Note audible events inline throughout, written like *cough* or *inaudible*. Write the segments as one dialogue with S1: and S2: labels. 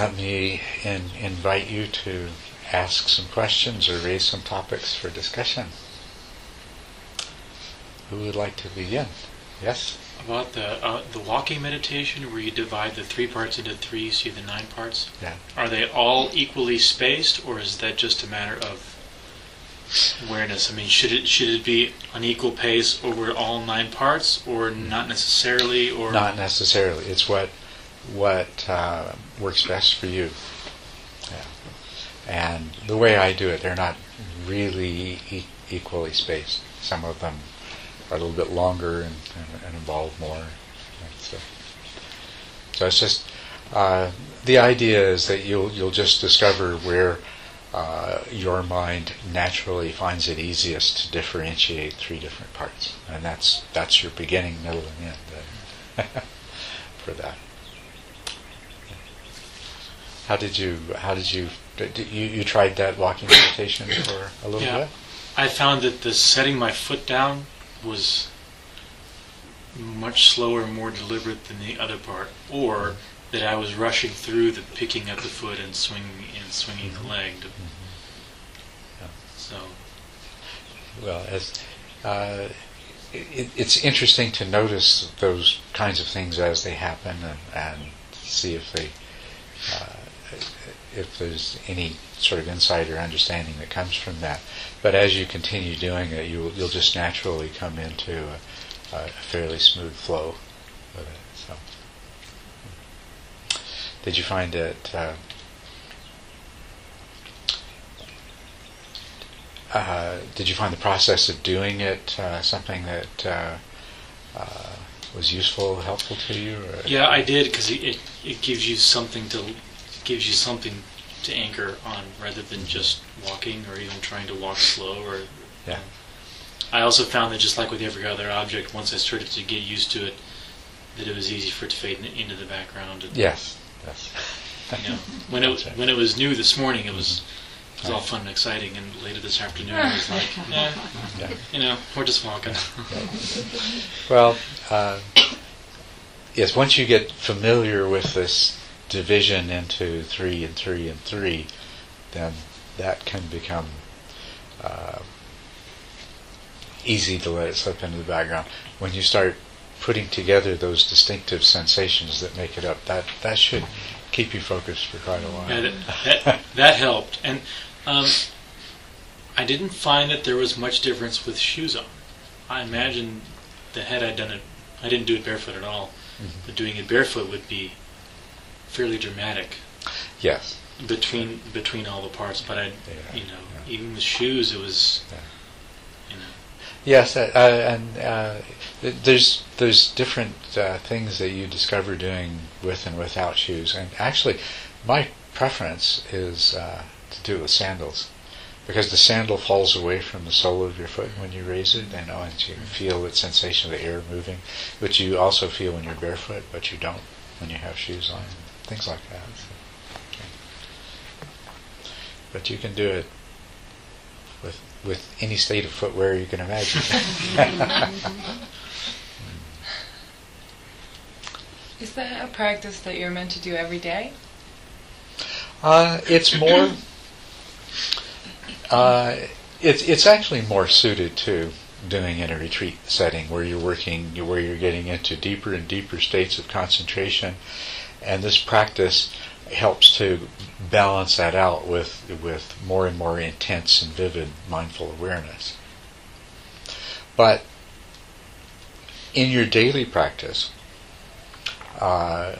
S1: let me in, invite you to ask some questions or raise some topics for discussion. Who would like to begin? Yes?
S2: About the uh, the walking meditation, where you divide the three parts into three, see the nine parts.
S1: Yeah.
S2: Are they all equally spaced, or is that just a matter of awareness? I mean, should it should it be an equal pace over all nine parts, or not necessarily, or
S1: Not necessarily. It's what what uh, works best for you. Yeah. And the way I do it, they're not really e- equally spaced. Some of them are a little bit longer and, and, and involve more. So, so it's just uh, the idea is that you'll you'll just discover where uh, your mind naturally finds it easiest to differentiate three different parts, and that's that's your beginning, middle, and end uh, *laughs* for that. How did you? How did you? Did you, you tried that walking meditation for a little
S2: Yeah.
S1: bit?
S2: I found that the setting my foot down was much slower and more deliberate than the other part, or that I was rushing through the picking up the foot and swinging and swinging the leg. To,
S1: Yeah.
S2: so
S1: Well, as uh, it, it's interesting to notice those kinds of things as they happen and, and see if they uh, if there's any sort of insight or understanding that comes from that. But as you continue doing it, you'll you'll just naturally come into a, a fairly smooth flow with it. So, did you find it? Uh, uh, did you find the process of doing it uh, something that uh, uh, was useful, helpful to you? Or?
S2: yeah, I did because it, it it gives you something to gives you something to anchor on rather than just walking or even trying to walk slow or
S1: Yeah.
S2: I also found that just like with every other object, once I started to get used to it, that it was easy for it to fade in, into the background. And,
S1: Yes. Yes.
S2: You know, when it *laughs* when it was new this morning, it was it was all
S1: Right.
S2: fun and exciting, and later this afternoon, it was like, *laughs* eh,
S1: Yeah.
S2: you know, we're just walking.
S1: Well, uh, yes. Once you get familiar with this division into three and three and three, then that can become uh, easy to let it slip into the background. When you start putting together those distinctive sensations that make it up, that that should keep you focused for quite a while.
S2: Yeah, that, *laughs* that, that helped. And um, I didn't find that there was much difference with shoes on. I imagine that had I done it, I didn't do it barefoot at all,
S1: Mhm.
S2: but doing it barefoot would be fairly dramatic
S1: yes.
S2: between between all the parts. But I,
S1: Yeah,
S2: you know,
S1: yeah.
S2: even with shoes, it was,
S1: Yeah.
S2: you know,
S1: Yes, uh, and uh, there's there's different uh, things that you discover doing with and without shoes. And actually, my preference is uh, to do it with sandals, because the sandal falls away from the sole of your foot when you raise it, and, oh, and you feel the sensation of the air moving, which you also feel when you're barefoot, but you don't when you have shoes on. Things like that. So, okay. But you can do it with with any state of footwear you can imagine. *laughs* *laughs*
S3: Is that a practice that you're meant to do every day?
S1: uh, it's more. *coughs* Uh, it's it's actually more suited to doing in a retreat setting where you're working, where you're getting into deeper and deeper states of concentration, and this practice helps to balance that out with with more and more intense and vivid mindful awareness. But in your daily practice, uh,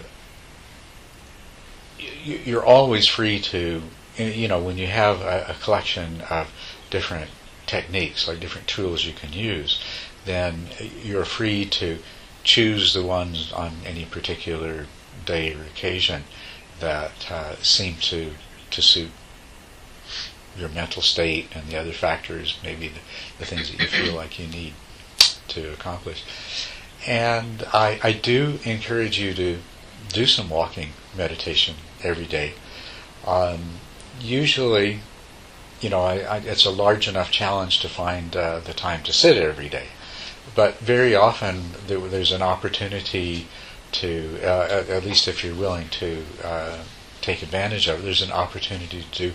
S1: y- you're always free to, you know, when you have a, a collection of different techniques, like different tools you can use, then you're free to choose the ones on any particular day or occasion that uh, seem to to suit your mental state and the other factors, maybe the, the things that you feel like you need to accomplish. And I, I do encourage you to do some walking meditation every day. Um, usually, you know, I, I, it's a large enough challenge to find uh, the time to sit every day. But very often there, there's an opportunity to, uh, at, at least if you're willing to, uh, take advantage of it. There's an opportunity to do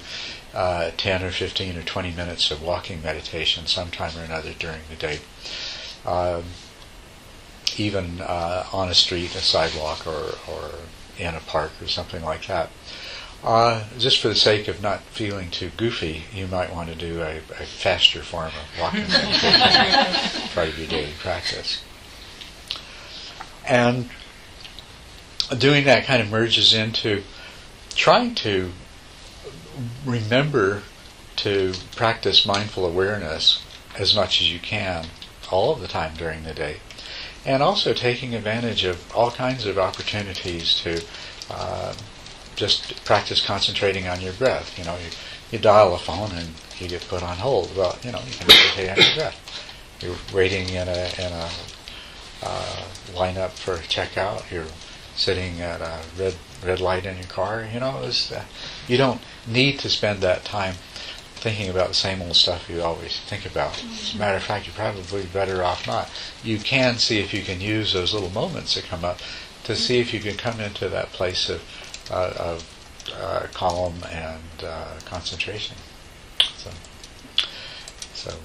S1: uh, 10 or 15 or 20 minutes of walking meditation sometime or another during the day. Um, even uh, on a street, a sidewalk, or, or in a park or something like that. Uh, just for the sake of not feeling too goofy, you might want to do a, a faster form of walking meditation, *laughs* part of your daily practice. And doing that kind of merges into trying to remember to practice mindful awareness as much as you can all of the time during the day. And also taking advantage of all kinds of opportunities to uh, just practice concentrating on your breath. You know, you, you dial a phone and you get put on hold. Well, you know, you can meditate on your breath. You're waiting in a, in a uh, lineup for checkout. You're sitting at a red red light in your car. You know, uh, you don't need to spend that time thinking about the same old stuff you always think about. As a matter of fact, you're probably better off not. You can see if you can use those little moments that come up to see if you can come into that place of, uh, of uh, calm and uh, concentration. So, so,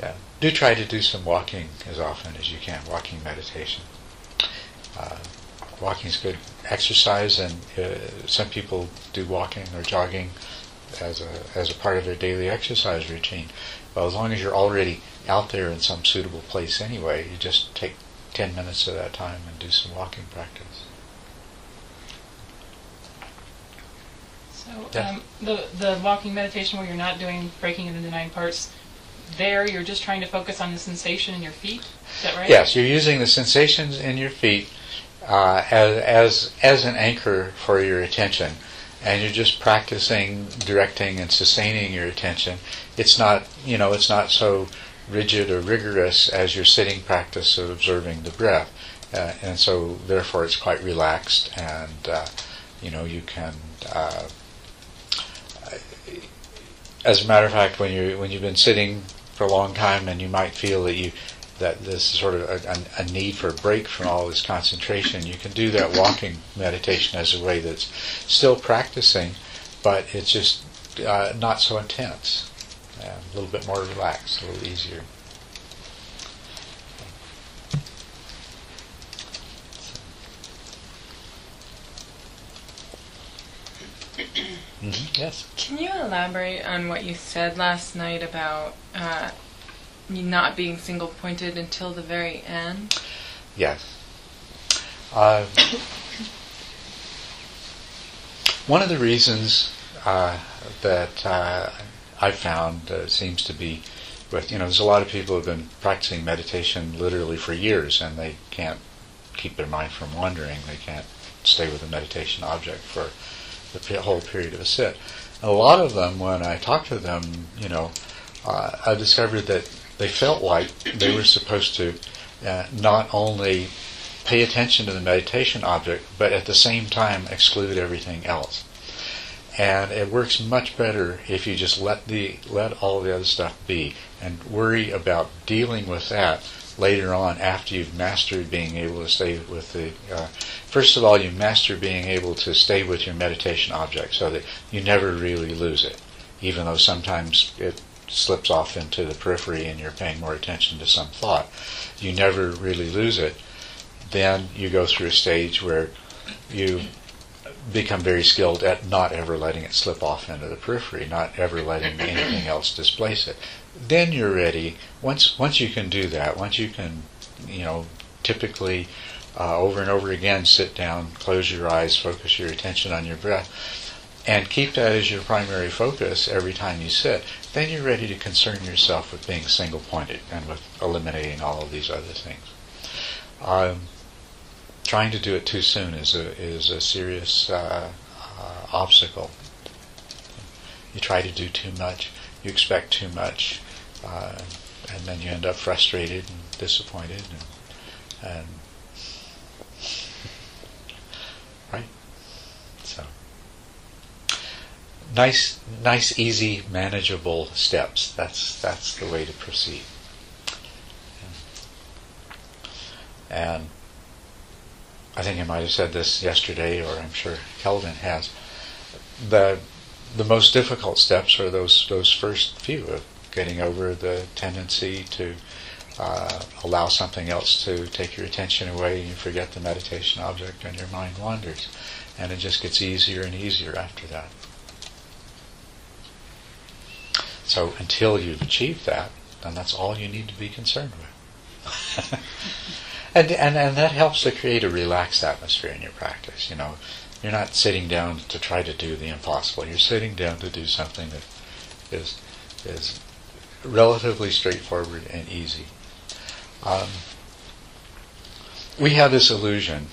S1: yeah. Do try to do some walking as often as you can, walking meditation. Uh, walking is good exercise, and uh, some people do walking or jogging as a as a part of their daily exercise routine. Well, as long as you're already out there in some suitable place anyway, you just take ten minutes of that time and do some walking practice.
S4: So um, the the walking meditation where you're not doing breaking it into nine parts. There, you're just trying to focus on the sensation in your feet. Is that right?
S1: Yes, you're using the sensations in your feet uh, as, as, as an anchor for your attention. And you're just practicing directing and sustaining your attention. It's not, you know, it's not so rigid or rigorous as your sitting practice of observing the breath. Uh, and so, therefore, it's quite relaxed, and uh, you know, you can. Uh, as a matter of fact, when you when you've been sitting for a long time, and you might feel that you that this is sort of a, a, need for a break from all this concentration. You can do that walking meditation as a way that's still practicing, but it's just uh, not so intense, uh, a little bit more relaxed, a little easier. *coughs* Mm-hmm. Yes.
S3: Can you elaborate on what you said last night about uh, not being single pointed until the very end?
S1: Yes. Uh, one of the reasons uh, that uh, I found uh, seems to be with, you know, there's a lot of people who have been practicing meditation literally for years and they can't keep their mind from wandering. They can't stay with a meditation object for the whole period of a sit. A lot of them, when I talk to them, you know, uh, I discovered that they felt like they were supposed to uh, not only pay attention to the meditation object, but at the same time exclude everything else. And it works much better if you just let the let all the other stuff be and worry about dealing with that later on after you've mastered being able to stay with the. Uh, first of all, you master being able to stay with your meditation object so that you never really lose it, even though sometimes it slips off into the periphery and you're paying more attention to some thought, you never really lose it. Then you go through a stage where you become very skilled at not ever letting it slip off into the periphery, not ever letting *coughs* anything else displace it. Then you're ready. Once once you can do that, once you can, you know, typically uh, over and over again, sit down, close your eyes, focus your attention on your breath, and keep that as your primary focus every time you sit then you're ready to concern yourself with being single pointed and with eliminating all of these other things. Um, trying to do it too soon is a, is a serious uh, uh, obstacle. You try to do too much, you expect too much, uh, and then you end up frustrated and disappointed and, and nice, nice, easy, manageable steps. That's that's the way to proceed. And I think I might have said this yesterday, or I'm sure Kelvin has. The the most difficult steps are those those first few of getting over the tendency to uh, allow something else to take your attention away, and you forget the meditation object, and your mind wanders, and it just gets easier and easier after that. So until you've achieved that, then that's all you need to be concerned with. *laughs* and, and and that helps to create a relaxed atmosphere in your practice. You know, you're not sitting down to try to do the impossible. You're sitting down to do something that is is relatively straightforward and easy. Um, we have this illusion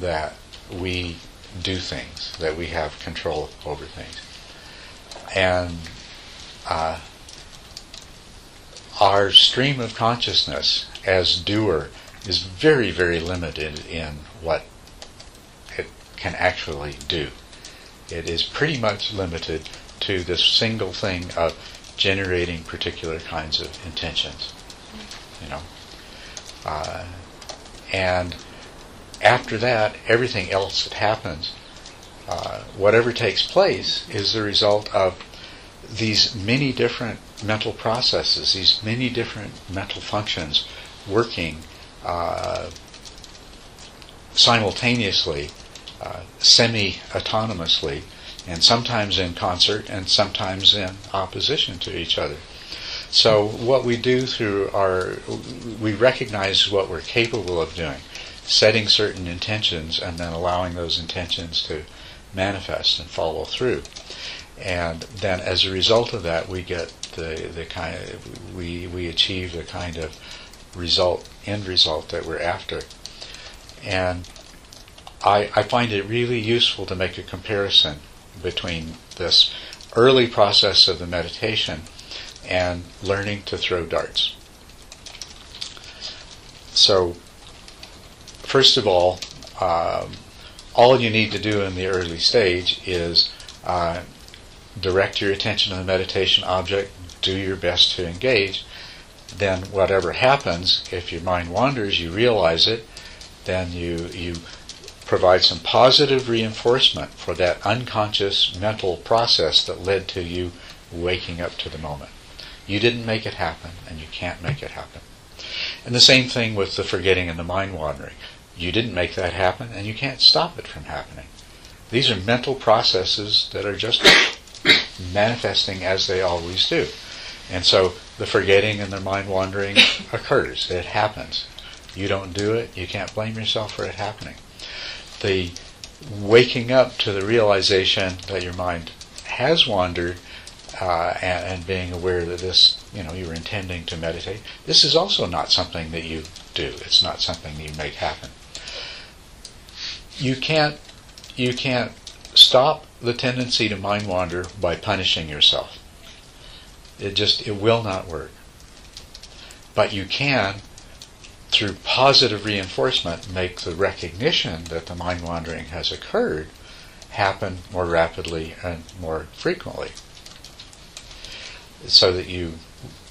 S1: that we do things, that we have control over things, and uh, our stream of consciousness as doer is very, very limited in what it can actually do. It is pretty much limited to this single thing of generating particular kinds of intentions. You know, uh, and after that, everything else that happens, uh, whatever takes place, is the result of these many different mental processes, these many different mental functions working uh, simultaneously, uh, semi-autonomously, and sometimes in concert and sometimes in opposition to each other. So what we do through our, we recognize what we're capable of doing, setting certain intentions and then allowing those intentions to manifest and follow through. And then as a result of that, we get the, the kind of, we, we achieve the kind of result, end result that we're after. And I, I find it really useful to make a comparison between this early process of the meditation and learning to throw darts. So, first of all, um, all you need to do in the early stage is uh, direct your attention to the meditation object, do your best to engage. Then, whatever happens, if your mind wanders, you realize it, then you, you provide some positive reinforcement for that unconscious mental process that led to you waking up to the moment. You didn't make it happen, and you can't make it happen. And the same thing with the forgetting and the mind wandering. You didn't make that happen, and you can't stop it from happening. These are mental processes that are just manifesting as they always do. And so the forgetting and the mind wandering *laughs* occurs. It happens. You don't do it, you can't blame yourself for it happening. The waking up to the realization that your mind has wandered uh, and, and, being aware that this, you know, you were intending to meditate, this is also not something that you do. It's not something that you make happen. You can't, you can't stop the tendency to mind wander by punishing yourself. It just, it will not work. But you can, through positive reinforcement, make the recognition that the mind wandering has occurred happen more rapidly and more frequently. So that you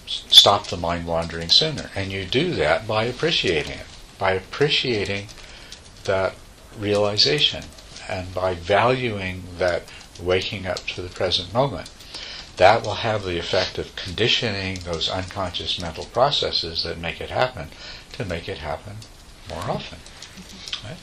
S1: stop the mind wandering sooner. And you do that by appreciating it, by appreciating that realization and by valuing that waking up to the present moment. That will have the effect of conditioning those unconscious mental processes that make it happen to make it happen more often. Right?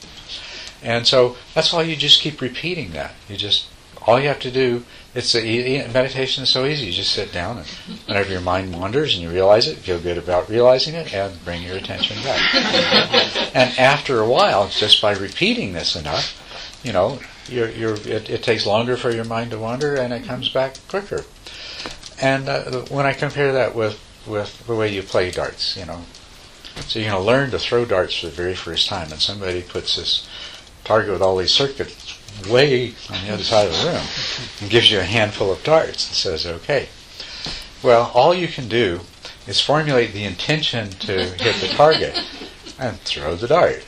S1: And so that's why you just keep repeating that. You just all you have to do. It's a, meditation is so easy. You just sit down and whenever your mind wanders and you realize it, feel good about realizing it, and bring your attention back. *laughs* and after a while, just by repeating this enough, you know, you're, you're, it, it, takes longer for your mind to wander and it comes back quicker. And uh, when I compare that with, with the way you play darts, you know, so you're going to learn to throw darts for the very first time, and somebody puts this target with all these circuits way on the other side of the room and gives you a handful of darts and says, okay. Well, all you can do is formulate the intention to hit the target and throw the dart.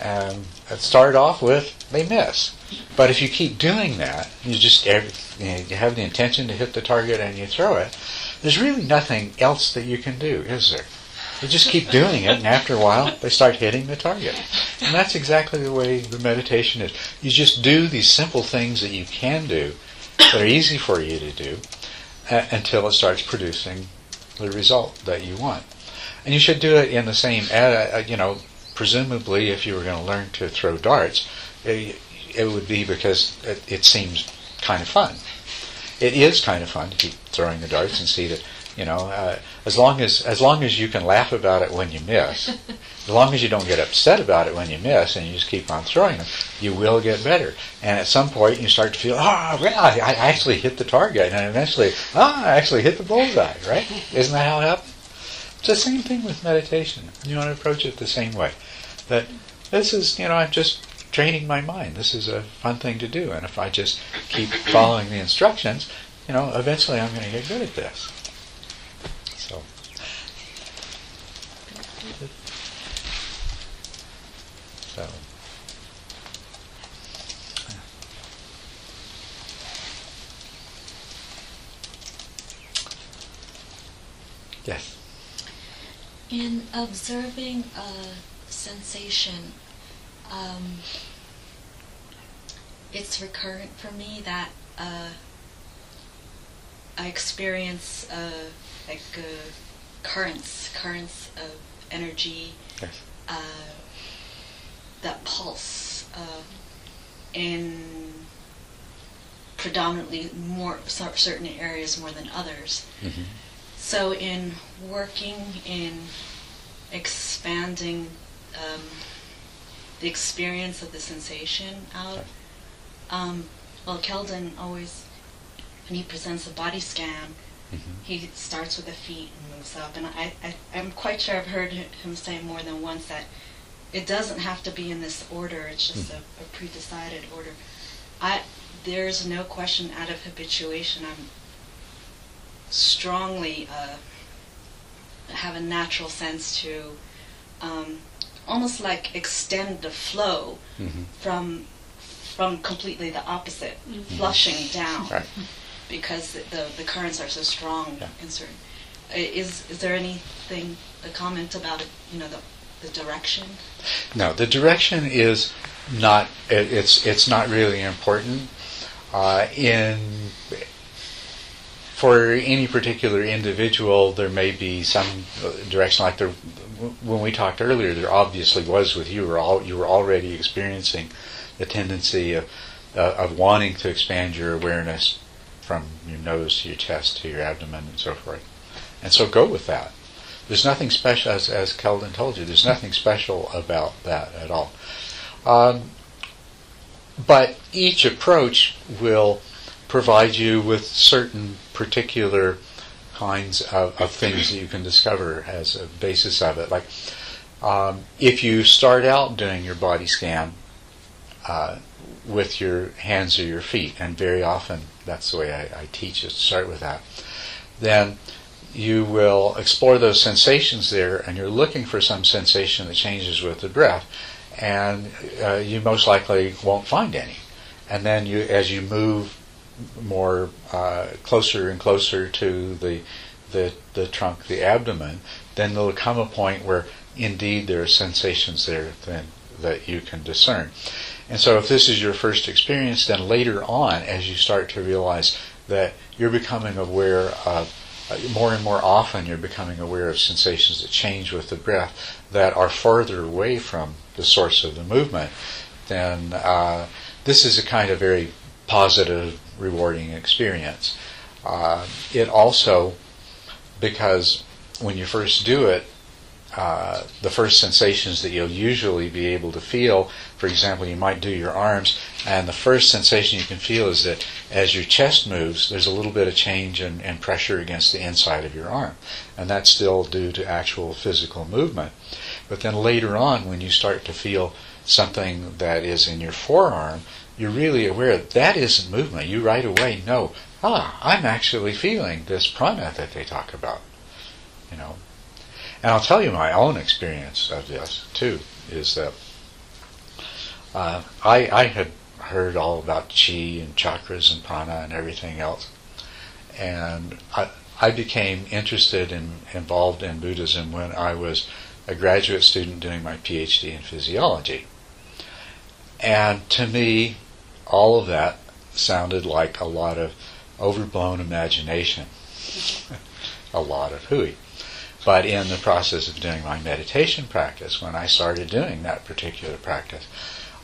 S1: And start off with, they miss. But if you keep doing that, you just you, you have the intention to hit the target and you throw it. There's really nothing else that you can do, is there? You just keep doing it, and after a while, they start hitting the target. And that's exactly the way the meditation is. You just do these simple things that you can do, that are easy for you to do, uh, until it starts producing the result that you want. And you should do it in the same, uh, you know, presumably if you were going to learn to throw darts, it, it would be because it, it seems kind of fun. It is kind of fun to keep throwing the darts and see that you know, uh, as long as as long as you can laugh about it when you miss, *laughs* as long as you don't get upset about it when you miss, and you just keep on throwing them, you will get better. And at some point, you start to feel, ah, oh, I, I actually hit the target, and eventually, ah, I actually hit the bullseye. Right? Isn't that how it happens? It's the same thing with meditation. You want to approach it the same way. That this is, you know, I'm just training my mind. This is a fun thing to do, and if I just keep *coughs* following the instructions, you know, eventually I'm going to get good at this. So. So. Yes.
S5: In observing a sensation, um, it's recurrent for me that uh, I experience uh, like uh, currents, currents of energy
S1: Yes.
S5: uh, that pulse uh, in predominantly more certain areas more than others.
S1: hmm
S5: So in working in expanding um, the experience of the sensation out, um, well, Keldon always, when he presents a body scan,
S1: hmm
S5: he starts with the feet and moves up. And I, I, I'm quite sure I've heard him say more than once that it doesn't have to be in this order. It's just a, a pre-decided order. I, there's no question out of habituation. I'm strongly uh, have a natural sense to um, almost like extend the flow
S1: hmm
S5: from from completely the opposite, flushing down
S1: Right.
S5: because the the currents are so strong
S1: Yeah.
S5: in certain. Is is there anything a comment about you know the the direction?
S1: No, the direction is not. It, it's it's not really important. Uh, in for any particular individual, there may be some direction. Like there, when we talked earlier, there obviously was with you. Were all you were already experiencing the tendency of uh, of wanting to expand your awareness from your nose to your chest to your abdomen and so forth. And so go with that. There's nothing special, as, as Keldon told you, there's nothing special about that at all. Um, but each approach will provide you with certain particular kinds of, of things that you can discover as a basis of it. Like um, if you start out doing your body scan uh, with your hands or your feet, and very often that's the way I, I teach it, start with that, then you will explore those sensations there, and you're looking for some sensation that changes with the breath, and uh, you most likely won't find any. And then you, as you move more uh, closer and closer to the, the the trunk, the abdomen, then there'll come a point where indeed there are sensations there then that you can discern. And so, if this is your first experience, then later on, as you start to realize that you're becoming aware of uh, more and more often you're becoming aware of sensations that change with the breath that are farther away from the source of the movement, then uh, this is a kind of very positive, rewarding experience. Uh, it also, because when you first do it, uh, the first sensations that you'll usually be able to feel, for example, you might do your arms, and the first sensation you can feel is that as your chest moves, there's a little bit of change in, in pressure against the inside of your arm. And that's still due to actual physical movement. But then later on, when you start to feel something that is in your forearm, you're really aware that isn't movement. You right away know, ah, I'm actually feeling this prana that they talk about. You know, and I'll tell you my own experience of this too is that uh, I, I had heard all about chi and chakras and prana and everything else, and I, I became interested and involved in Buddhism when I was a graduate student doing my PhD in physiology. And to me, all of that sounded like a lot of overblown imagination, *laughs* a lot of hooey. But in the process of doing my meditation practice, when I started doing that particular practice,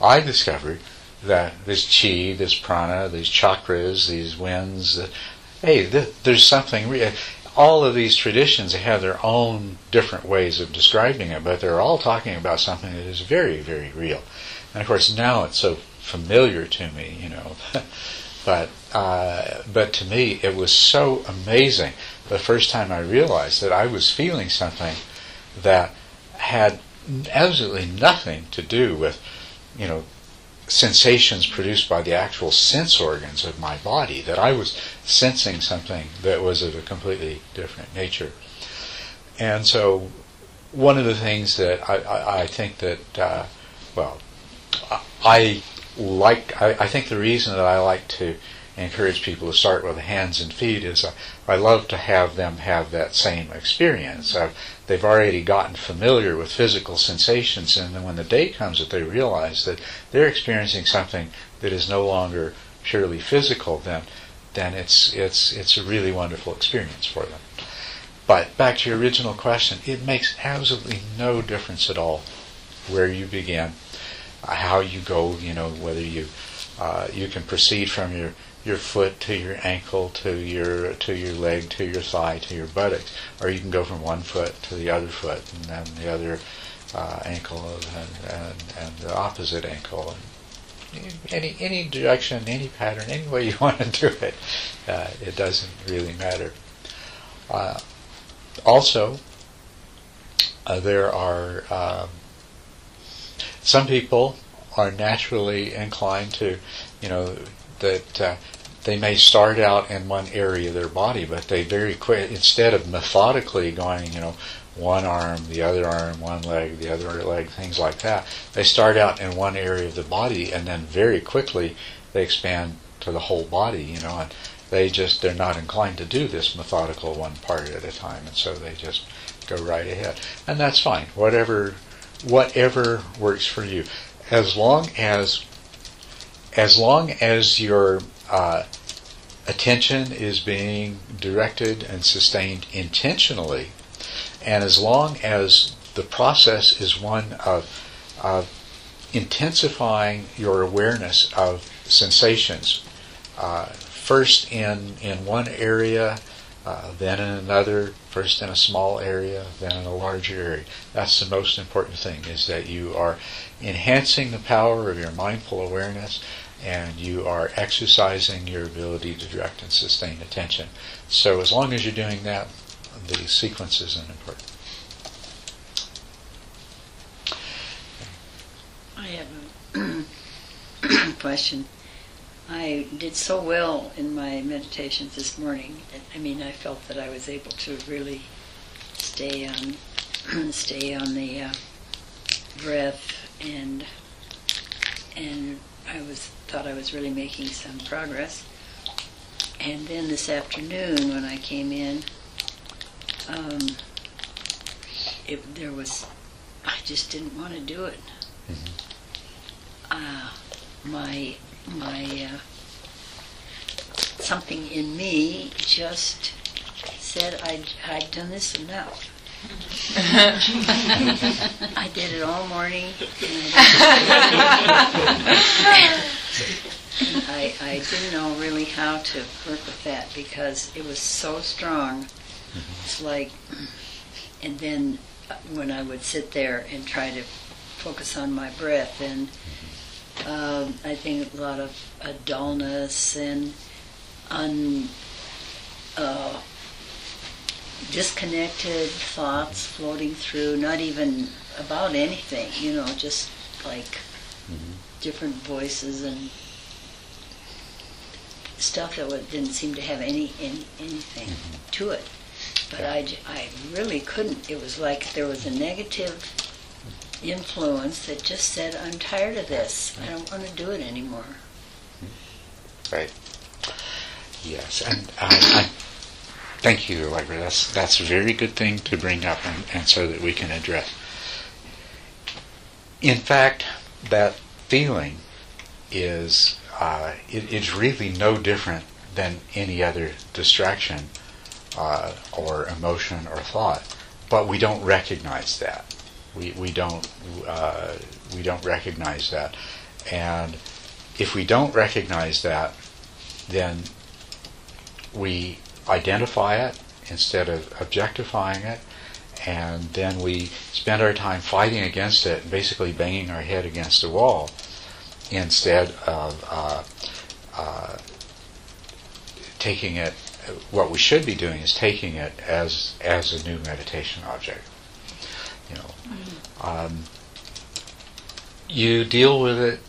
S1: I discovered that this chi, this prana, these chakras, these winds, that, hey, th- there's something real. All of these traditions have their own different ways of describing it, but they're all talking about something that is very, very real. And of course, now it's so familiar to me, you know. *laughs* but uh, but to me, it was so amazing the first time I realized that I was feeling something that had absolutely nothing to do with, you know, sensations produced by the actual sense organs of my body. That I was sensing something that was of a completely different nature. And so, one of the things that I, I, I think that, uh, well, I like, I, I, think the reason that I like to encourage people to start with hands and feet is I, I love to have them have that same experience. Of, they've already gotten familiar with physical sensations, and then when the day comes that they realize that they're experiencing something that is no longer purely physical, then then it's it's it's a really wonderful experience for them. But back to your original question, it makes absolutely no difference at all where you begin, how you go, you know, whether you uh, you can proceed from your your foot to your ankle to your to your leg to your thigh to your buttocks, or you can go from one foot to the other foot and then the other uh, ankle and, and, and the opposite ankle. And any any direction, any pattern, any way you *laughs* want to do it, uh, it doesn't really matter. Uh, also, uh, there are um, some people are naturally inclined to, you know, that uh, they may start out in one area of their body, but they very quick, instead of methodically going, you know, one arm, the other arm, one leg, the other leg, things like that, they start out in one area of the body and then very quickly they expand to the whole body, you know, and they just, they're not inclined to do this methodical one part at a time, and so they just go right ahead. And that's fine. Whatever, whatever works for you. As long as as long as your uh, attention is being directed and sustained intentionally, and as long as the process is one of, of intensifying your awareness of sensations, uh, first in, in one area, uh, then in another, first in a small area, then in a larger area. That's the most important thing, is that you are enhancing the power of your mindful awareness and you are exercising your ability to direct and sustain attention. So as long as you're doing that, the sequence isn't important.
S6: I have a *clears throat* question. I did so well in my meditations this morning. I mean, I felt that I was able to really stay on, *clears throat* stay on the uh, breath, and and I was thought I was really making some progress. And then this afternoon, when I came in, um, it, there was, I just didn't want to do it.
S1: Mm-hmm.
S6: Uh, my my uh, something in me just said I'd, I'd done this enough. *laughs* I did it all morning. I, I didn't know really how to work with that because it was so strong. It's like, and then when I would sit there and try to focus on my breath, and um, I think a lot of a dullness and un, uh, disconnected thoughts floating through, not even about anything, you know, just like mm-hmm. different voices and stuff that didn't seem to have any, any anything mm-hmm. to it. But I, I really couldn't. It was like there was a negative influence that just said, I'm tired of this. I don't want to do it anymore.
S1: Right. Yes, and I, Thank you, Allegra. That's that's a very good thing to bring up, and, and so that we can address. In fact, that feeling is uh, it, it's really no different than any other distraction uh, or emotion or thought, but we don't recognize that. We we don't uh, we don't recognize that, and if we don't recognize that, then we identify it instead of objectifying it, and then we spend our time fighting against it, basically banging our head against a wall, instead of uh, uh, taking it. What we should be doing is taking it as as a new meditation object. You know, um, you deal with it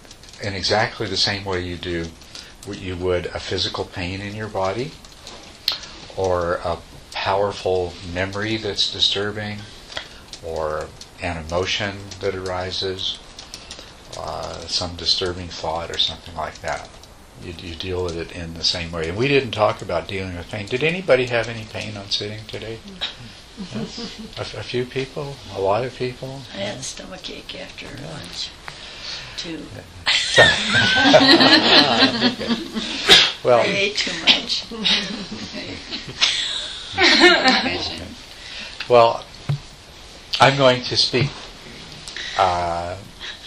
S1: in exactly the same way you do what you would a physical pain in your body or a powerful memory that's disturbing or an emotion that arises, uh, some disturbing thought or something like that. You, you deal with it in the same way. And we didn't talk about dealing with pain. Did anybody have any pain on sitting today? Yes? A, a few people? A lot of people?
S6: I had a stomach ache after lunch, too. *laughs*
S1: well,
S6: I ate too much.
S1: well, I'm going to speak uh,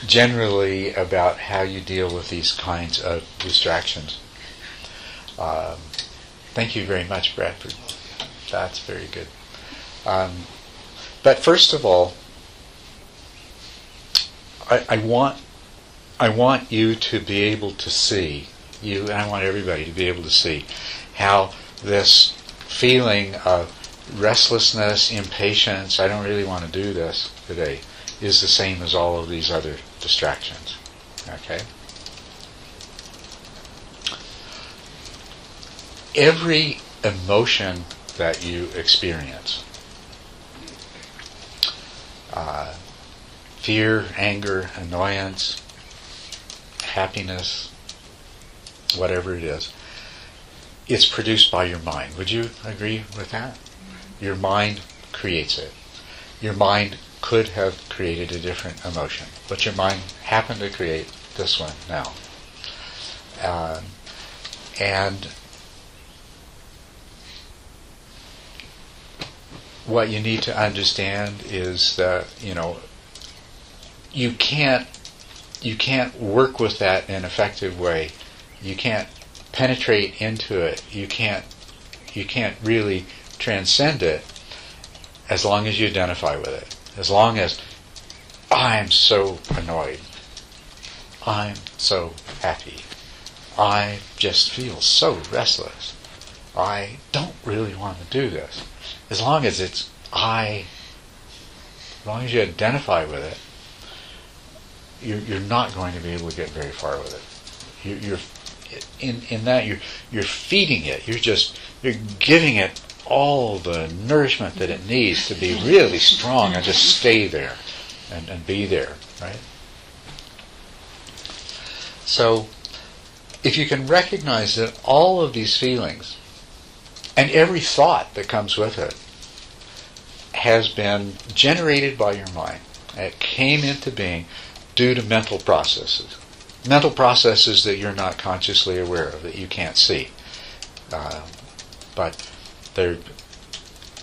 S1: generally about how you deal with these kinds of distractions. Um, thank you very much, Bradford. That's very good. Um, but first of all, I, I want I want you to be able to see you, and I want everybody to be able to see how this feeling of restlessness, impatience, I don't really want to do this today, is the same as all of these other distractions. Okay? Every emotion that you experience, uh, fear, anger, annoyance, happiness, whatever it is, it's produced by your mind. Would you agree with that? Your mind creates it. Your mind could have created a different emotion, but your mind happened to create this one now. Um, and what you need to understand is that you know you can't you can't work with that in an effective way. You can't penetrate into it. You can't you can't really transcend it as long as you identify with it. As long as I'm so annoyed. I'm so happy. I just feel so restless. I don't really want to do this. As long as it's I, as long as you identify with it, you're, you're not going to be able to get very far with it. You, you're in in that you're you're feeding it. You're just you're giving it all the nourishment that it needs to be really strong and just stay there and, and be there, right? So if you can recognize that all of these feelings and every thought that comes with it has been generated by your mind. It came into being due to mental processes. Mental processes that you're not consciously aware of, that you can't see. Uh, but they're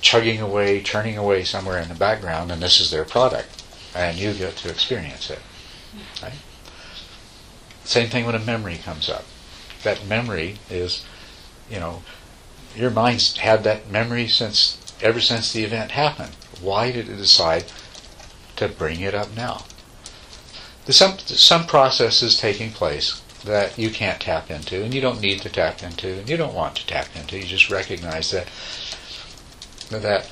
S1: chugging away, churning away somewhere in the background, and this is their product. And you get to experience it. Right? Same thing when a memory comes up. That memory is, you know, your mind's had that memory since ever since the event happened. Why did it decide to bring it up now? There's some some processes taking place that you can't tap into, and you don't need to tap into, and you don't want to tap into. You just recognize that that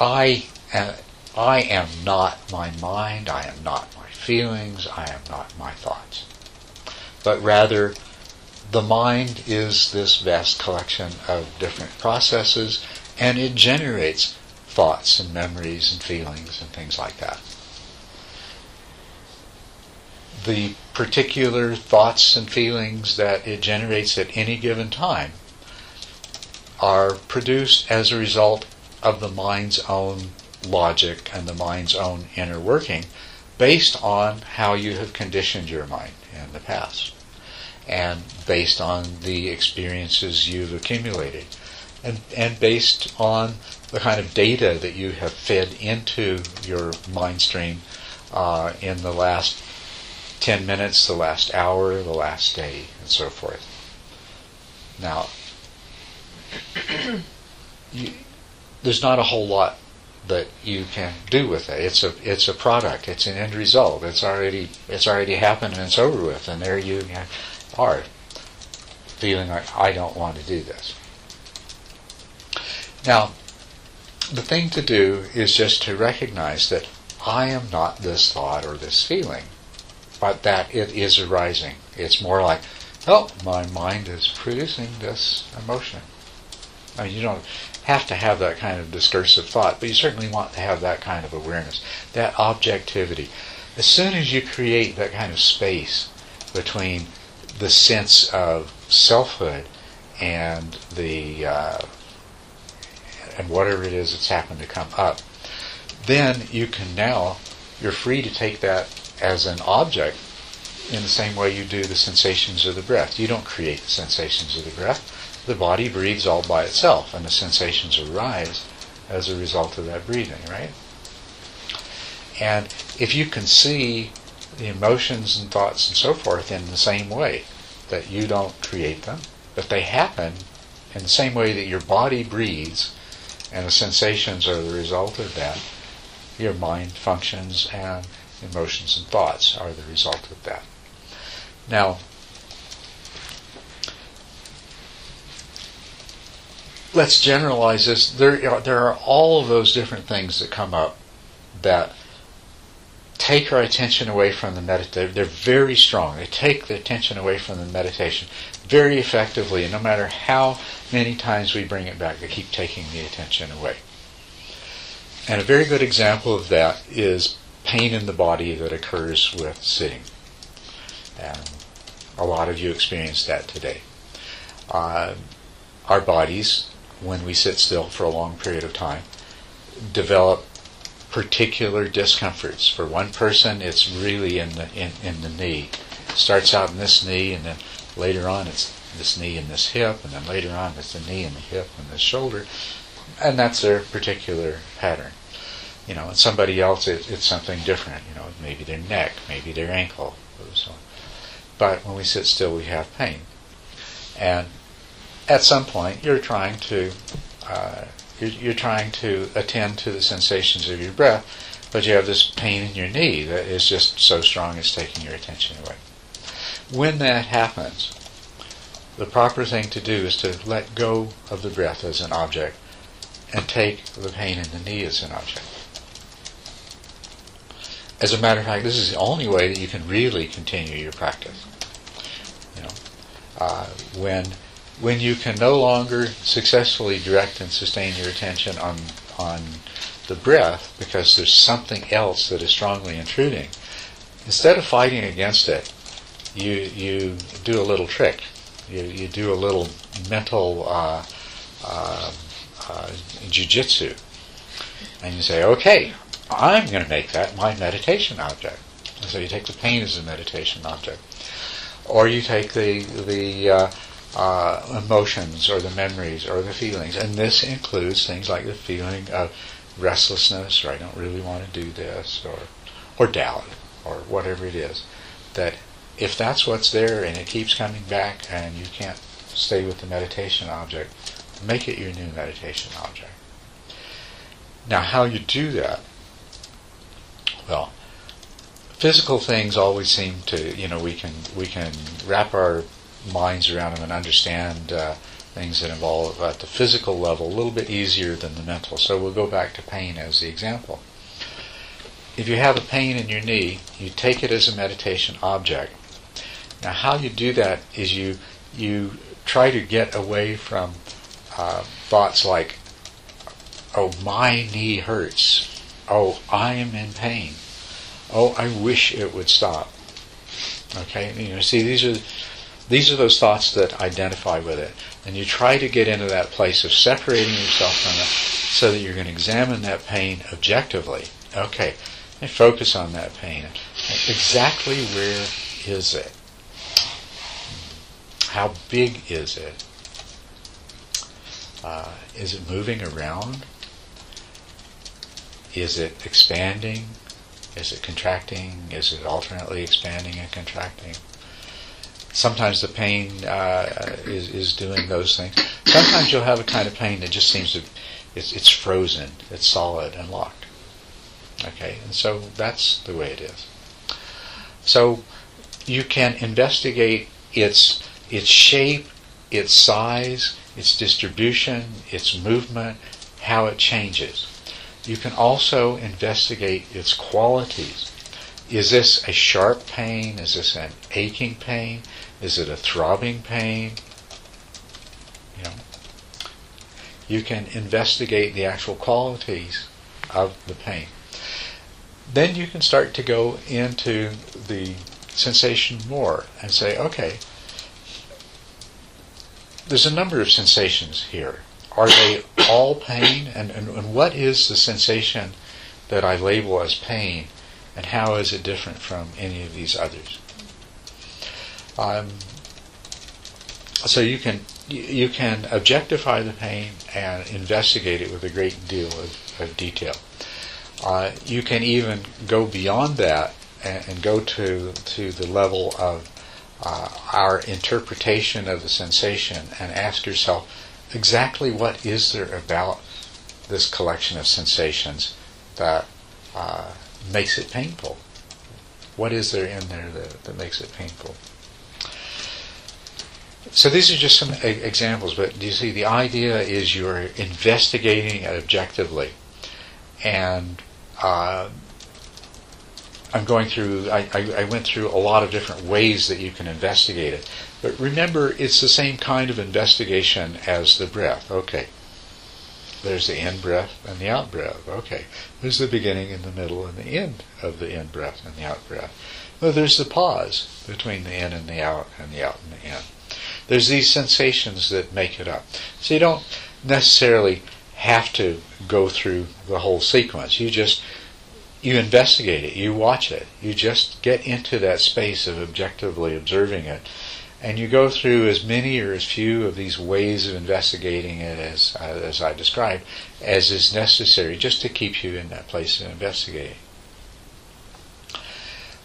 S1: I am, I am not my mind, I am not my feelings, I am not my thoughts, but rather the mind is this vast collection of different processes, and it generates thoughts and memories and feelings and things like that. The particular thoughts and feelings that it generates at any given time are produced as a result of the mind's own logic and the mind's own inner working based on how you have conditioned your mind in the past and based on the experiences you've accumulated and, and based on the kind of data that you have fed into your mind stream uh, in the last 10 minutes, the last hour, the last day, and so forth. Now, *clears throat* you, there's not a whole lot that you can do with it. It's a it's a product. It's an end result. It's already it's already happened and it's over with. And there you are, feeling like I don't want to do this. Now, the thing to do is just to recognize that I am not this thought or this feeling, but that it is arising. It's more like, oh, my mind is producing this emotion. I mean, you don't have to have that kind of discursive thought, but you certainly want to have that kind of awareness, that objectivity. As soon as you create that kind of space between the sense of selfhood and the uh, and whatever it is that's happened to come up, then you can now you're free to take that as an object in the same way you do the sensations of the breath. You don't create the sensations of the breath the body breathes all by itself, and the sensations arise as a result of that breathing, right? And if you can see the emotions and thoughts and so forth in the same way, that you don't create them, but they happen in the same way that your body breathes, and the sensations are the result of that, your mind functions and emotions and thoughts are the result of that. Now, let's generalize this. There, are, there are all of those different things that come up that take our attention away from the meditation. They're very strong. They take the attention away from the meditation very effectively, and no matter how many times we bring it back, they keep taking the attention away. And a very good example of that is pain in the body that occurs with sitting. And a lot of you experience that today. Uh, our bodies when we sit still for a long period of time, develop particular discomforts. For one person, it's really in the in, in the knee. It starts out in this knee, and then later on it's this knee and this hip, and then later on it's the knee and the hip and the shoulder, and that's their particular pattern. You know, and somebody else it, it's something different. You know, maybe their neck, maybe their ankle, so. But when we sit still, we have pain, and at some point you're trying to uh, you're, you're, trying to attend to the sensations of your breath, but you have this pain in your knee that is just so strong it's taking your attention away. When that happens, the proper thing to do is to let go of the breath as an object and take the pain in the knee as an object. As a matter of fact, this is the only way that you can really continue your practice. You know, uh, when when you can no longer successfully direct and sustain your attention on on the breath because there's something else that is strongly intruding, instead of fighting against it, you you do a little trick. You you do a little mental uh, uh, uh, jujitsu, and you say, okay, I'm going to make that my meditation object. And so you take the pain as a meditation object, or you take the the uh, emotions or the memories or the feelings. And this includes things like the feeling of restlessness or I don't really want to do this or, or doubt or whatever it is. That if that's what's there and it keeps coming back and you can't stay with the meditation object, make it your new meditation object. Now, how you do that? Well, physical things always seem to, you know, we can we can wrap our minds around them and understand uh, things that involve at the physical level a little bit easier than the mental. So we'll go back to pain as the example. If you have a pain in your knee, you take it as a meditation object. Now, how you do that is you you try to get away from uh, thoughts like, "Oh, my knee hurts," "Oh, I am in pain," "Oh, I wish it would stop." Okay, you know, see these are These are those thoughts that identify with it. And you try to get into that place of separating yourself from it so that you're going to examine that pain objectively. Okay, and focus on that pain. Exactly where is it? How big is it? Uh, is it moving around? Is it expanding? Is it contracting? Is it alternately expanding and contracting? Sometimes the pain uh, is, is doing those things. Sometimes you'll have a kind of pain that just seems to, it's, it's frozen, it's solid and locked. Okay, and so that's the way it is. So you can investigate its its shape, its size, its distribution, its movement, how it changes. You can also investigate its qualities. Is this a sharp pain? Is this an aching pain? Is it a throbbing pain? You know, you can investigate the actual qualities of the pain. Then you can start to go into the sensation more and say, okay, there's a number of sensations here. Are they all pain? And, and, and what is the sensation that I label as pain? And how is it different from any of these others? Um, so you can you can objectify the pain and investigate it with a great deal of, of detail. Uh, you can even go beyond that and, and, go to to the level of uh, our interpretation of the sensation and ask yourself exactly what is there about this collection of sensations that uh, makes it painful? What is there in there that, that makes it painful? So these are just some examples, but you see, the idea is you're investigating it objectively, and uh, I'm going through. I, I, I, went through a lot of different ways that you can investigate it, but remember, it's the same kind of investigation as the breath. Okay, there's the in breath and the out breath. Okay, there's the beginning and the middle and the end of the in breath and the out breath. Well, there's the pause between the in and the out and the out and the in. There's these sensations that make it up. So you don't necessarily have to go through the whole sequence. You just you investigate it, you watch it, you just get into that space of objectively observing it, and you go through as many or as few of these ways of investigating it as uh, as I described as is necessary, just to keep you in that place of investigating.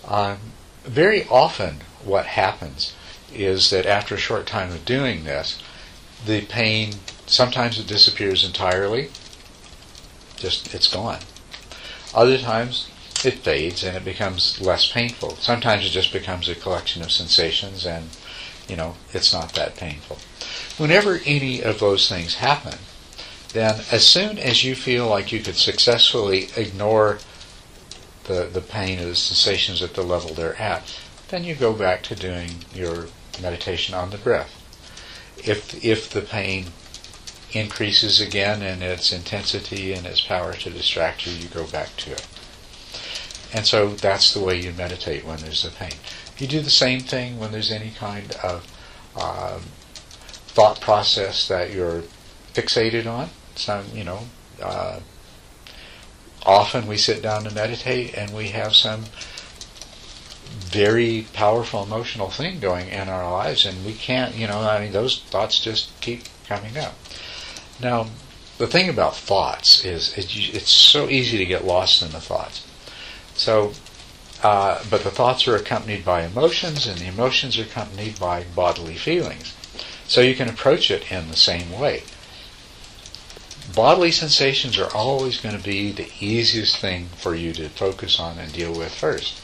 S1: Um, very often, what happens is that after a short time of doing this, the pain sometimes it disappears entirely, just it's gone. Other times it fades and it becomes less painful. Sometimes it just becomes a collection of sensations and you know it's not that painful. Whenever any of those things happen, then as soon as you feel like you could successfully ignore the, the pain or the sensations at the level they're at, then you go back to doing your meditation on the breath. If if the pain increases again in its intensity and its power to distract you, you go back to it. And so that's the way you meditate when there's a pain. You do the same thing when there's any kind of um, thought process that you're fixated on. Some, you know, uh, often we sit down to meditate and we have some very powerful emotional thing going in our lives, and we can't, you know, I mean, those thoughts just keep coming up. Now, the thing about thoughts is it's so easy to get lost in the thoughts. So, uh, but the thoughts are accompanied by emotions, and the emotions are accompanied by bodily feelings. So you can approach it in the same way. Bodily sensations are always going to be the easiest thing for you to focus on and deal with first.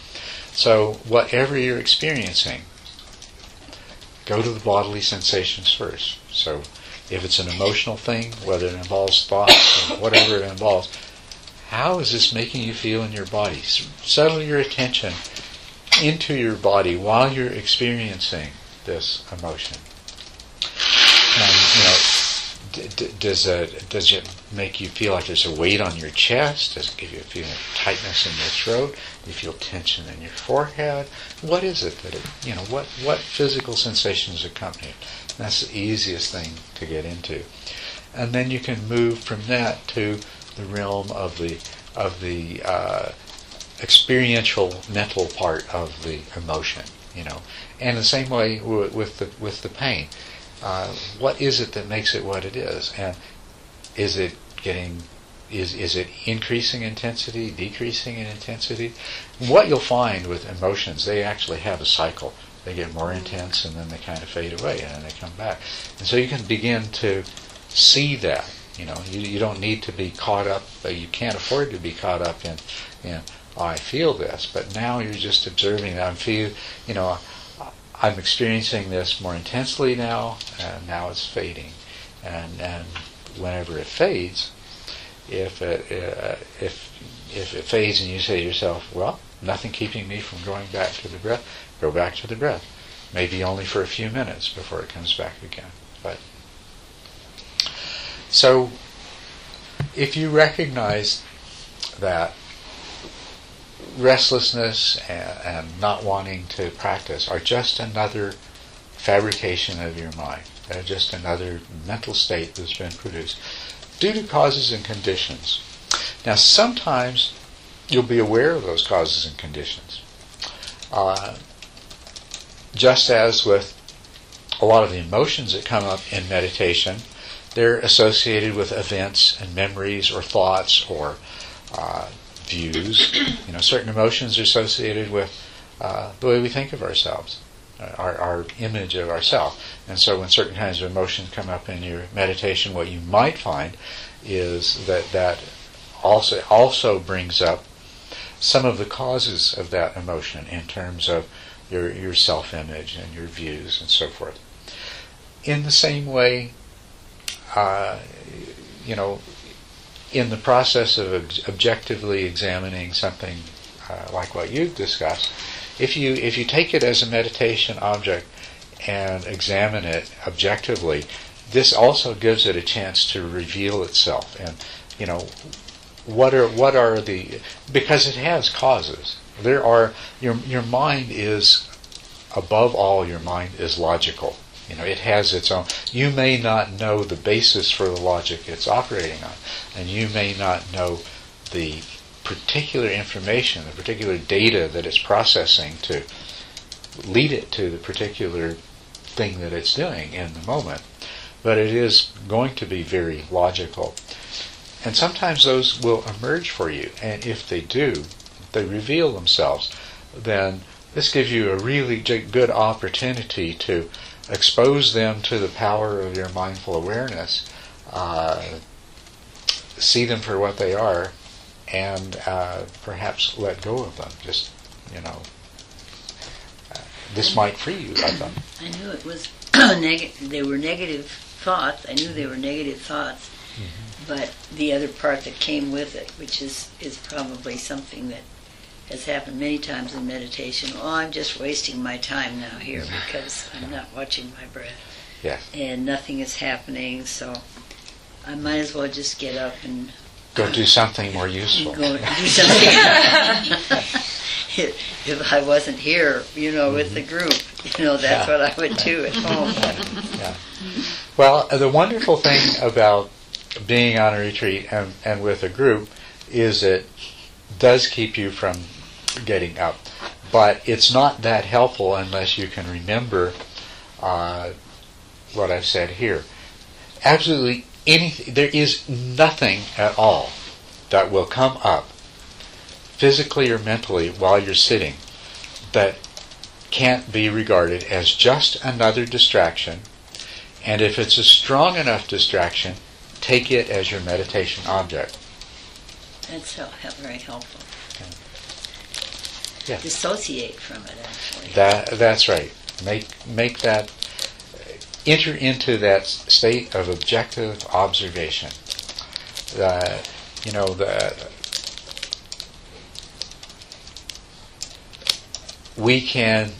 S1: So, whatever you're experiencing, go to the bodily sensations first. So, if it's an emotional thing, whether it involves thoughts or whatever it involves, how is this making you feel in your body? Settle your attention into your body while you're experiencing this emotion. And, you know, d- does it does it make you feel like there's a weight on your chest? Does it give you a feeling of tightness in your throat? Do you feel tension in your forehead? What is it that it you know what what physical sensations accompany it? That's the easiest thing to get into, and then you can move from that to the realm of the of the uh, experiential mental part of the emotion. You know, and the same way w- with the with the pain. Uh, what is it that makes it what it is, and is it getting is is it increasing intensity, decreasing in intensity? What you'll find with emotions, they actually have a cycle. They get more intense and then they kind of fade away and then they come back. And so you can begin to see that. You know, you, you don't need to be caught up. Uh, you can't afford to be caught up in, in oh, I feel this. But now you're just observing that. I feel, you know, I'm experiencing this more intensely now, and now it's fading. And and whenever it fades, if it uh, if if it fades and you say to yourself, well, nothing keeping me from going back to the breath, go back to the breath. Maybe only for a few minutes before it comes back again. But so if you recognize that restlessness and, and, not wanting to practice are just another fabrication of your mind. They're just another mental state that's been produced due to causes and conditions. Now, sometimes you'll be aware of those causes and conditions. Uh, just as with a lot of the emotions that come up in meditation, they're associated with events and memories or thoughts or uh, views. You know, certain emotions are associated with uh, the way we think of ourselves, uh, our, our image of ourselves. And so, when certain kinds of emotions come up in your meditation, what you might find is that that also also brings up some of the causes of that emotion in terms of your your self-image and your views and so forth. In the same way, uh, you know, in the process of objectively examining something uh, like what you've discussed, if you if you take it as a meditation object and examine it objectively, this also gives it a chance to reveal itself. And you know, what are what are the because it has causes. There are your your mind is above all. Your mind is logical. You know, it has its own. You may not know the basis for the logic it's operating on, and you may not know the particular information, the particular data that it's processing to lead it to the particular thing that it's doing in the moment. But it is going to be very logical. And sometimes those will emerge for you, and if they do, they reveal themselves, then this gives you a really good opportunity to expose them to the power of your mindful awareness, uh, see them for what they are, and uh, perhaps let go of them. Just, you know, uh, this might free you of them. *clears throat*
S6: I knew it was *clears throat* negative. They were negative thoughts. I knew they were negative thoughts. Mm-hmm. But the other part that came with it, which is, is probably something that has happened many times in meditation. Oh, I'm just wasting my time now here *laughs* because I'm not watching my breath.
S1: Yes.
S6: And nothing is happening, so I might as well just get up and
S1: go do something more useful. *laughs*
S6: Go do something. *laughs* if, if I wasn't here, you know, with the mm-hmm. group, you know, that's yeah. what I would do at home.
S1: yeah. Well, uh, the wonderful thing about being on a retreat and, and with a group is it does keep you from getting up. But it's not that helpful unless you can remember uh, what I've said here. Absolutely anything, there is nothing at all that will come up physically or mentally while you're sitting that can't be regarded as just another distraction. And if it's a strong enough distraction, take it as your meditation object.
S6: That's very helpful.
S1: Yeah.
S6: Dissociate from it, actually.
S1: That that's right. Make make that enter into that state of objective observation. Uh, you know the we can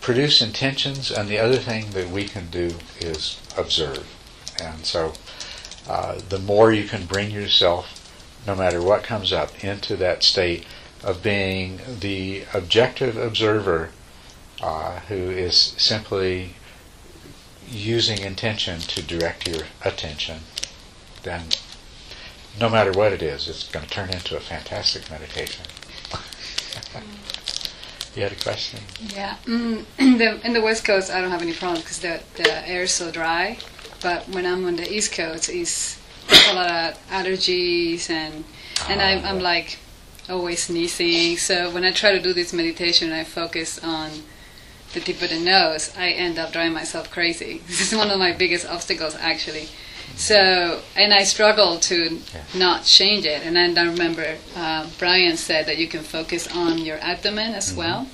S1: produce intentions, and the other thing that we can do is observe And so uh, the more you can bring yourself, no matter what comes up, into that state of being the objective observer uh, who is simply using intention to direct your attention, then no matter what it is, it's going to turn into a fantastic meditation. *laughs* you had a question?
S7: Yeah, mm, *clears throat* in the in the West Coast, I don't have any problems because the the air is so dry. But when I'm on the East Coast, it's a lot of allergies and and I'm, I'm like always sneezing. So when I try to do this meditation, I focus on the tip of the nose. I end up driving myself crazy. *laughs* This is one of my biggest obstacles, actually. So, and I struggle to not change it. And then I remember uh, Brian said that you can focus on your abdomen as well.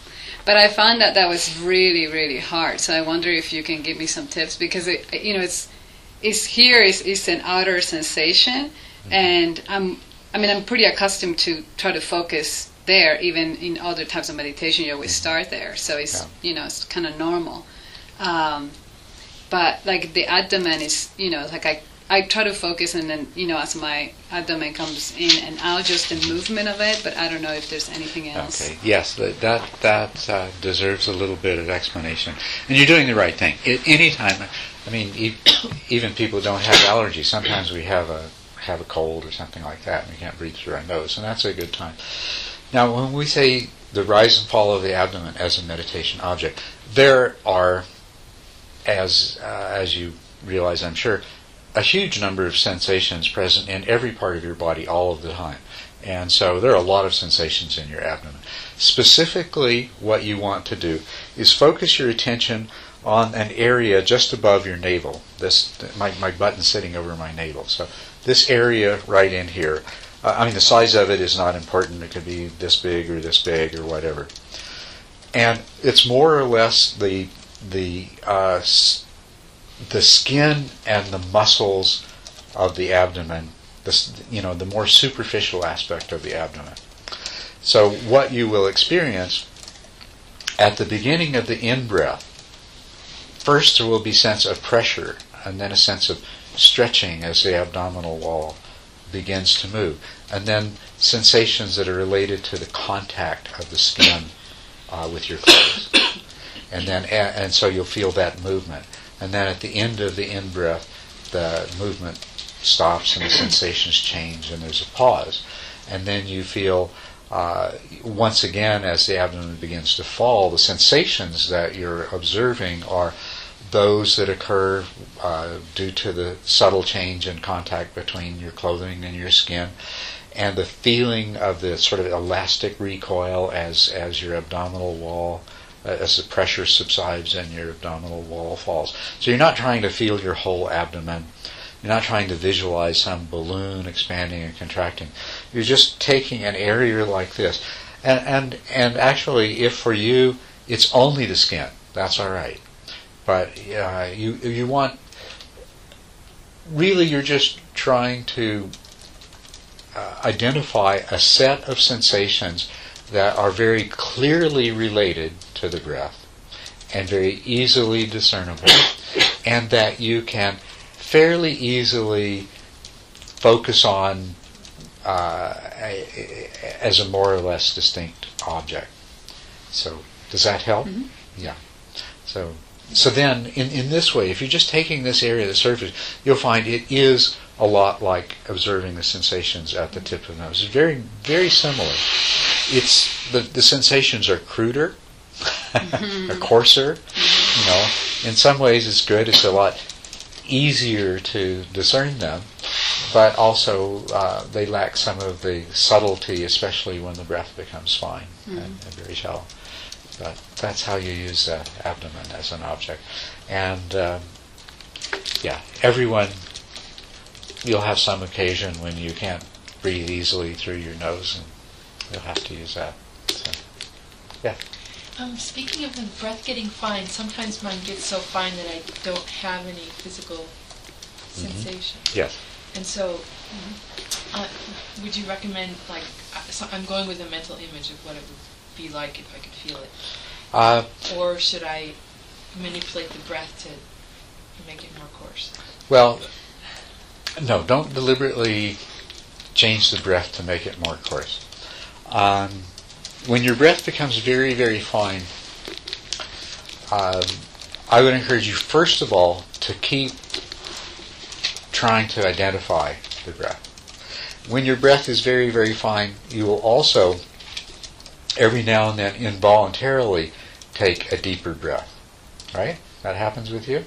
S7: But I found that that was really, really hard. So I wonder if you can give me some tips because it, you know, it's it's here is is an outer sensation, and I'm I mean I'm pretty accustomed to try to focus there. Even in other types of meditation, you always start there. So it's
S1: Yeah.
S7: you know it's kind of normal. Um, but like the abdomen is you know like I I try to focus and then you know as my abdomen comes in and out just the movement of it but I don't know if there's anything else
S1: Okay. Yes, that that, that uh, deserves a little bit of explanation, and you're doing the right thing. At any time, I mean, e- *coughs* even people who don't have allergies. Sometimes we have a have a cold or something like that, and we can't breathe through our nose, and that's a good time. Now, when we say the rise and fall of the abdomen as a meditation object, there are, as uh, as you realize, I'm sure, a huge number of sensations present in every part of your body all of the time. And so there are a lot of sensations in your abdomen. Specifically, what you want to do is focus your attention on an area just above your navel. This my, my button's sitting over my navel. So this area right in here. Uh, I mean, the size of it is not important. It could be this big or this big or whatever. And it's more or less the the uh, the skin and the muscles of the abdomen, this, you know, the more superficial aspect of the abdomen. So what you will experience at the beginning of the in-breath, first there will be sense of pressure and then a sense of stretching as the abdominal wall begins to move, and then sensations that are related to the contact of the skin uh, with your clothes. And then, and so you'll feel that movement. And then at the end of the in breath, the movement stops and the sensations change and there's a pause. And then you feel, uh, once again, as the abdomen begins to fall, the sensations that you're observing are those that occur uh, due to the subtle change in contact between your clothing and your skin, and the feeling of the sort of elastic recoil as, as your abdominal wall uh, as the pressure subsides and your abdominal wall falls. So you're not trying to feel your whole abdomen. You're not trying to visualize some balloon expanding and contracting. You're just taking an area like this. And, and, and actually, if for you it's only the skin, that's all right. But uh, you, you want, really, you're just trying to uh, identify a set of sensations that are very clearly related to the breath and very easily discernible, and that you can fairly easily focus on uh, as a more or less distinct object. So, does that help? Yeah. So, so then, in, in this way, if you're just taking this area of the surface, you'll find it is a lot like observing the sensations at the tip of the nose. It's very, very similar. It's the, the sensations are cruder, *laughs* are coarser. You know, in some ways it's good. It's a lot easier to discern them, but also uh, they lack some of the subtlety, especially when the breath becomes fine and, and very shallow. But that's how you use the abdomen as an object. And um, yeah, everyone, you'll have some occasion when you can't breathe easily through your nose, and you'll have to use that. So, yeah.
S8: Um, speaking of the breath getting fine, sometimes mine gets so fine that I don't have any physical sensation.
S1: Yes.
S8: And so, uh, would you recommend, like, uh, so I'm going with a mental image of what it would be like if I could feel it,
S1: Uh,
S8: or should I manipulate the breath to make it more coarse.
S1: Well, no, don't deliberately change the breath to make it more coarse. Um, when your breath becomes very, very fine, um, I would encourage you, first of all, to keep trying to identify the breath. When your breath is very, very fine, you will also, every now and then, involuntarily take a deeper breath. Right? That happens with you?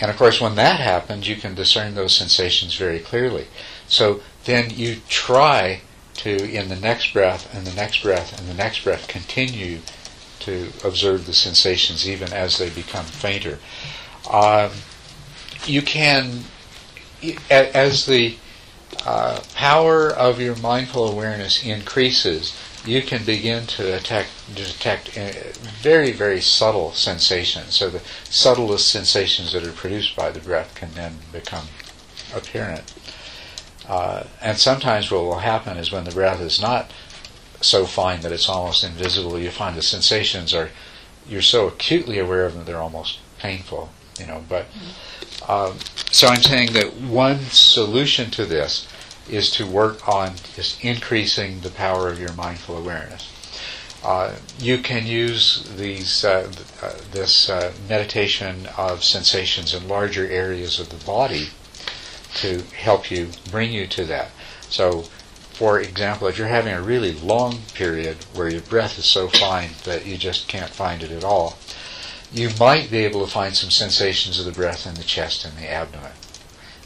S1: And of course, when that happens, you can discern those sensations very clearly. So then you try to, in the next breath and the next breath and the next breath, continue to observe the sensations even as they become fainter. Um, you can, as the uh, power of your mindful awareness increases, you can begin to detect, detect uh, very, very subtle sensations. So the subtlest sensations that are produced by the breath can then become apparent. Uh, and sometimes what will happen is when the breath is not so fine that it's almost invisible, you find the sensations are, you're so acutely aware of them, they're almost painful, you know. But um, so I'm saying that one solution to this is to work on just increasing the power of your mindful awareness. Uh, you can use these uh, uh, this uh, meditation of sensations in larger areas of the body to help you bring you to that. So, for example, if you're having a really long period where your breath is so fine that you just can't find it at all, you might be able to find some sensations of the breath in the chest and the abdomen.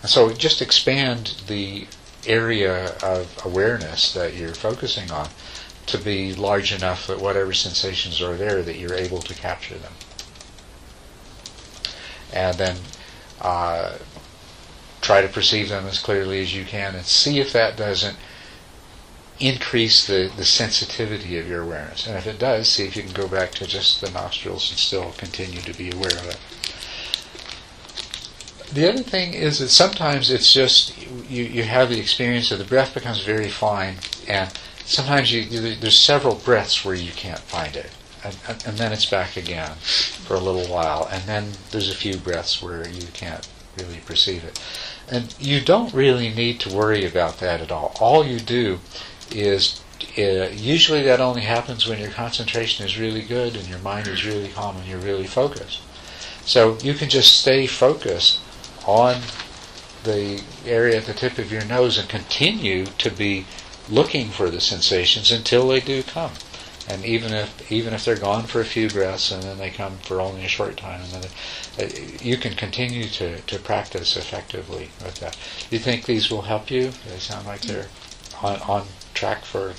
S1: And so just expand the area of awareness that you're focusing on to be large enough that whatever sensations are there that you're able to capture them. And then uh, try to perceive them as clearly as you can and see if that doesn't increase the, the sensitivity of your awareness. And if it does, see if you can go back to just the nostrils and still continue to be aware of it. The other thing is that sometimes it's just you, you have the experience that the breath becomes very fine, and sometimes you, there's several breaths where you can't find it. And, and then it's back again for a little while, and then there's a few breaths where you can't really perceive it. And you don't really need to worry about that at all. All you do is uh, usually that only happens when your concentration is really good and your mind is really calm and you're really focused. So you can just stay focused on the area at the tip of your nose and continue to be looking for the sensations until they do come. And even if even if they're gone for a few breaths and then they come for only a short time, and then uh, you can continue to, to practice effectively with that. Do you think these will help you? They sound like they're on, on track for.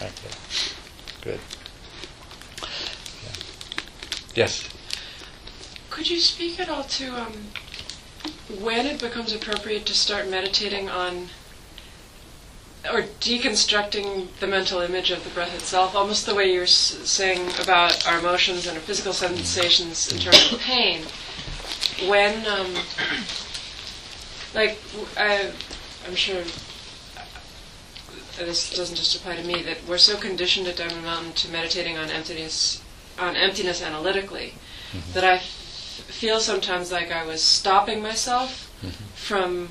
S1: okay. Good. Yeah. Yes.
S9: Could you speak at all to um, when it becomes appropriate to start meditating on or deconstructing the mental image of the breath itself, almost the way you were s- saying about our emotions and our physical sensations in terms of pain. When, um, like, I, I'm sure this doesn't just apply to me, that we're so conditioned at Diamond Mountain to meditating on emptiness, on emptiness analytically, mm-hmm. that I feel sometimes like I was stopping myself mm-hmm. from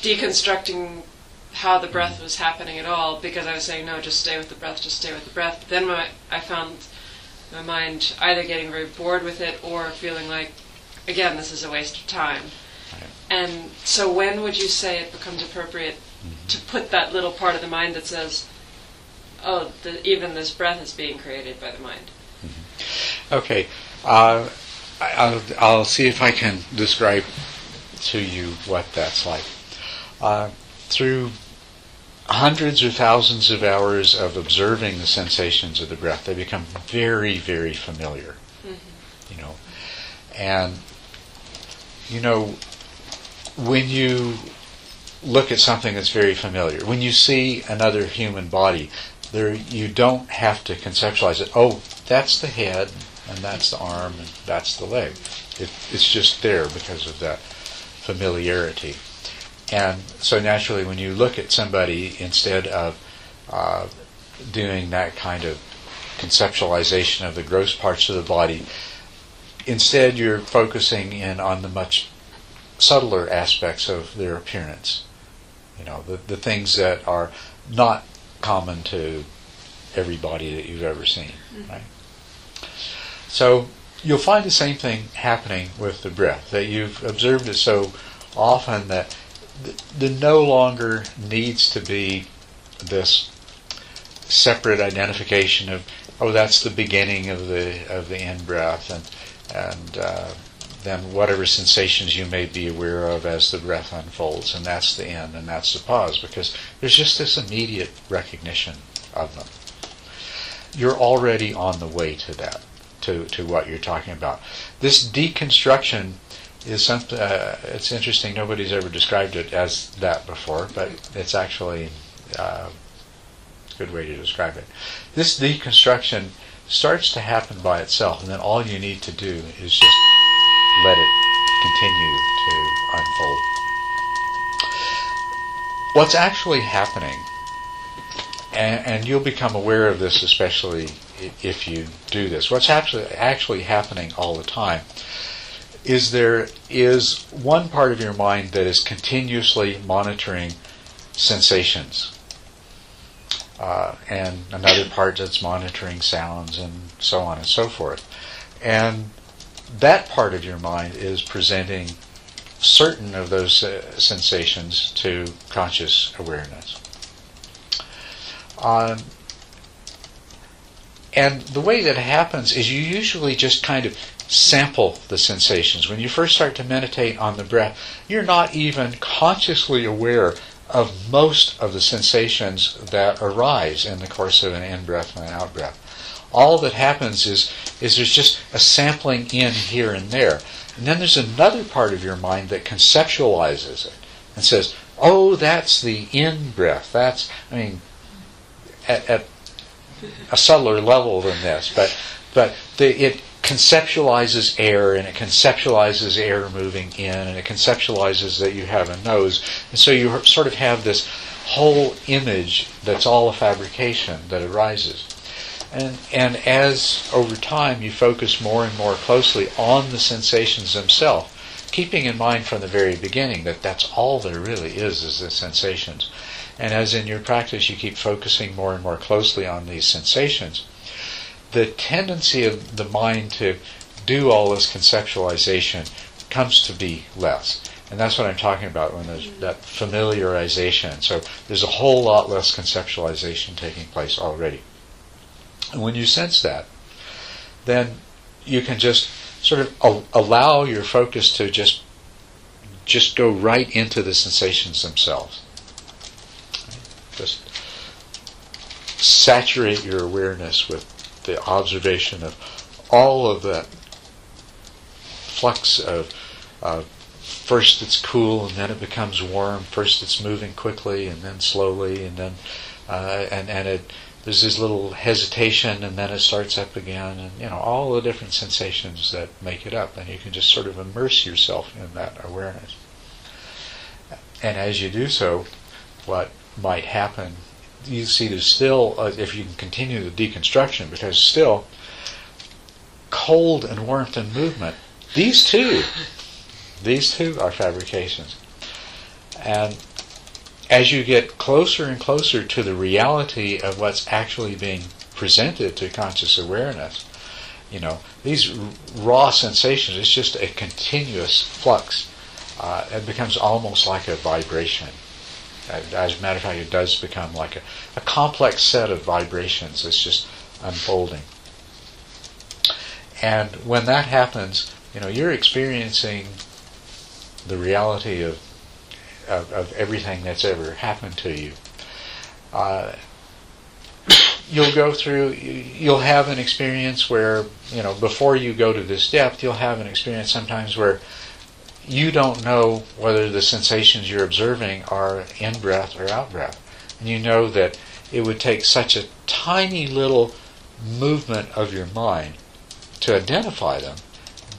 S9: deconstructing how the breath was happening at all because I was saying, no, just stay with the breath, just stay with the breath. Then my, I found my mind either getting very bored with it or feeling like, again, this is a waste of time. Right. And so, when would you say it becomes appropriate mm-hmm. to put that little part of the mind that says, oh, the, even this breath is being created by the mind?
S1: Mm-hmm. Okay. Uh, I'll, I'll see if I can describe to you what that's like. Uh, through hundreds or thousands of hours of observing the sensations of the breath, they become very, very familiar. Mm-hmm. You know, and you know when you look at something that's very familiar, when you see another human body, there you don't have to conceptualize it. Oh, that's the head, and that's the arm, and that's the leg. It, it's just there because of that familiarity. And so naturally, when you look at somebody, instead of uh, doing that kind of conceptualization of the gross parts of the body, instead, you're focusing in on the much subtler aspects of their appearance. You know, the, the things that are not common to everybody that you've ever seen, right? So you'll find the same thing happening with the breath, that you've observed it so often that there no longer needs to be this separate identification of, oh, that's the beginning of the of the in breath, and and uh, then whatever sensations you may be aware of as the breath unfolds, and that's the end, and that's the pause, because there's just this immediate recognition of them. You're already on the way to that, to, to what you're talking about. This deconstruction is something, uh, it's interesting, nobody's ever described it as that before, but it's actually uh, a good way to describe it. This deconstruction starts to happen by itself, and then all you need to do is just let it continue to unfold. What's actually happening, and, and you'll become aware of this especially if you do this, what's actually, happening all the time is there is one part of your mind that is continuously monitoring sensations. Uh, and another part that's monitoring sounds and so on and so forth. And that part of your mind is presenting certain of those uh, sensations to conscious awareness. Um, and the way that happens is you usually just kind of sample the sensations. When you first start to meditate on the breath, you're not even consciously aware of most of the sensations that arise in the course of an in breath and an out breath all that happens is is there's just a sampling in here and there. And then there's another part of your mind that conceptualizes it and says, "Oh, that's the in breath. That's I mean, at, at a subtler level than this, but but the, it conceptualizes air and it conceptualizes air moving in and it conceptualizes that you have a nose, and so you sort of have this whole image that's all a fabrication that arises. And, and as over time you focus more and more closely on the sensations themselves, keeping in mind from the very beginning that that's all there really is, is the sensations. And as in your practice you keep focusing more and more closely on these sensations, the tendency of the mind to do all this conceptualization comes to be less. And that's what I'm talking about when there's that familiarization. So there's a whole lot less conceptualization taking place already. And when you sense that, then you can just sort of allow your focus to just just go right into the sensations themselves. Just saturate your awareness with the observation of all of that flux of uh, first it's cool and then it becomes warm. First it's moving quickly and then slowly and then uh, and and it there's this little hesitation and then it starts up again and you know all the different sensations that make it up and you can just sort of immerse yourself in that awareness and as you do so what might happen you see there's still uh, if you can continue the deconstruction because still cold and warmth and movement these two these two are fabrications and as you get closer and closer to the reality of what's actually being presented to conscious awareness, you know, these raw sensations, it's just a continuous flux. Uh, it becomes almost like a vibration. As a matter of fact, it does become like a, a complex set of vibrations that's just unfolding. And when that happens, you know, you're experiencing the reality of of, of everything that's ever happened to you. Uh, *coughs* you'll go through, you'll have an experience where, you know, before you go to this depth, you'll have an experience sometimes where you don't know whether the sensations you're observing are in breath or out breath. And you know that it would take such a tiny little movement of your mind to identify them,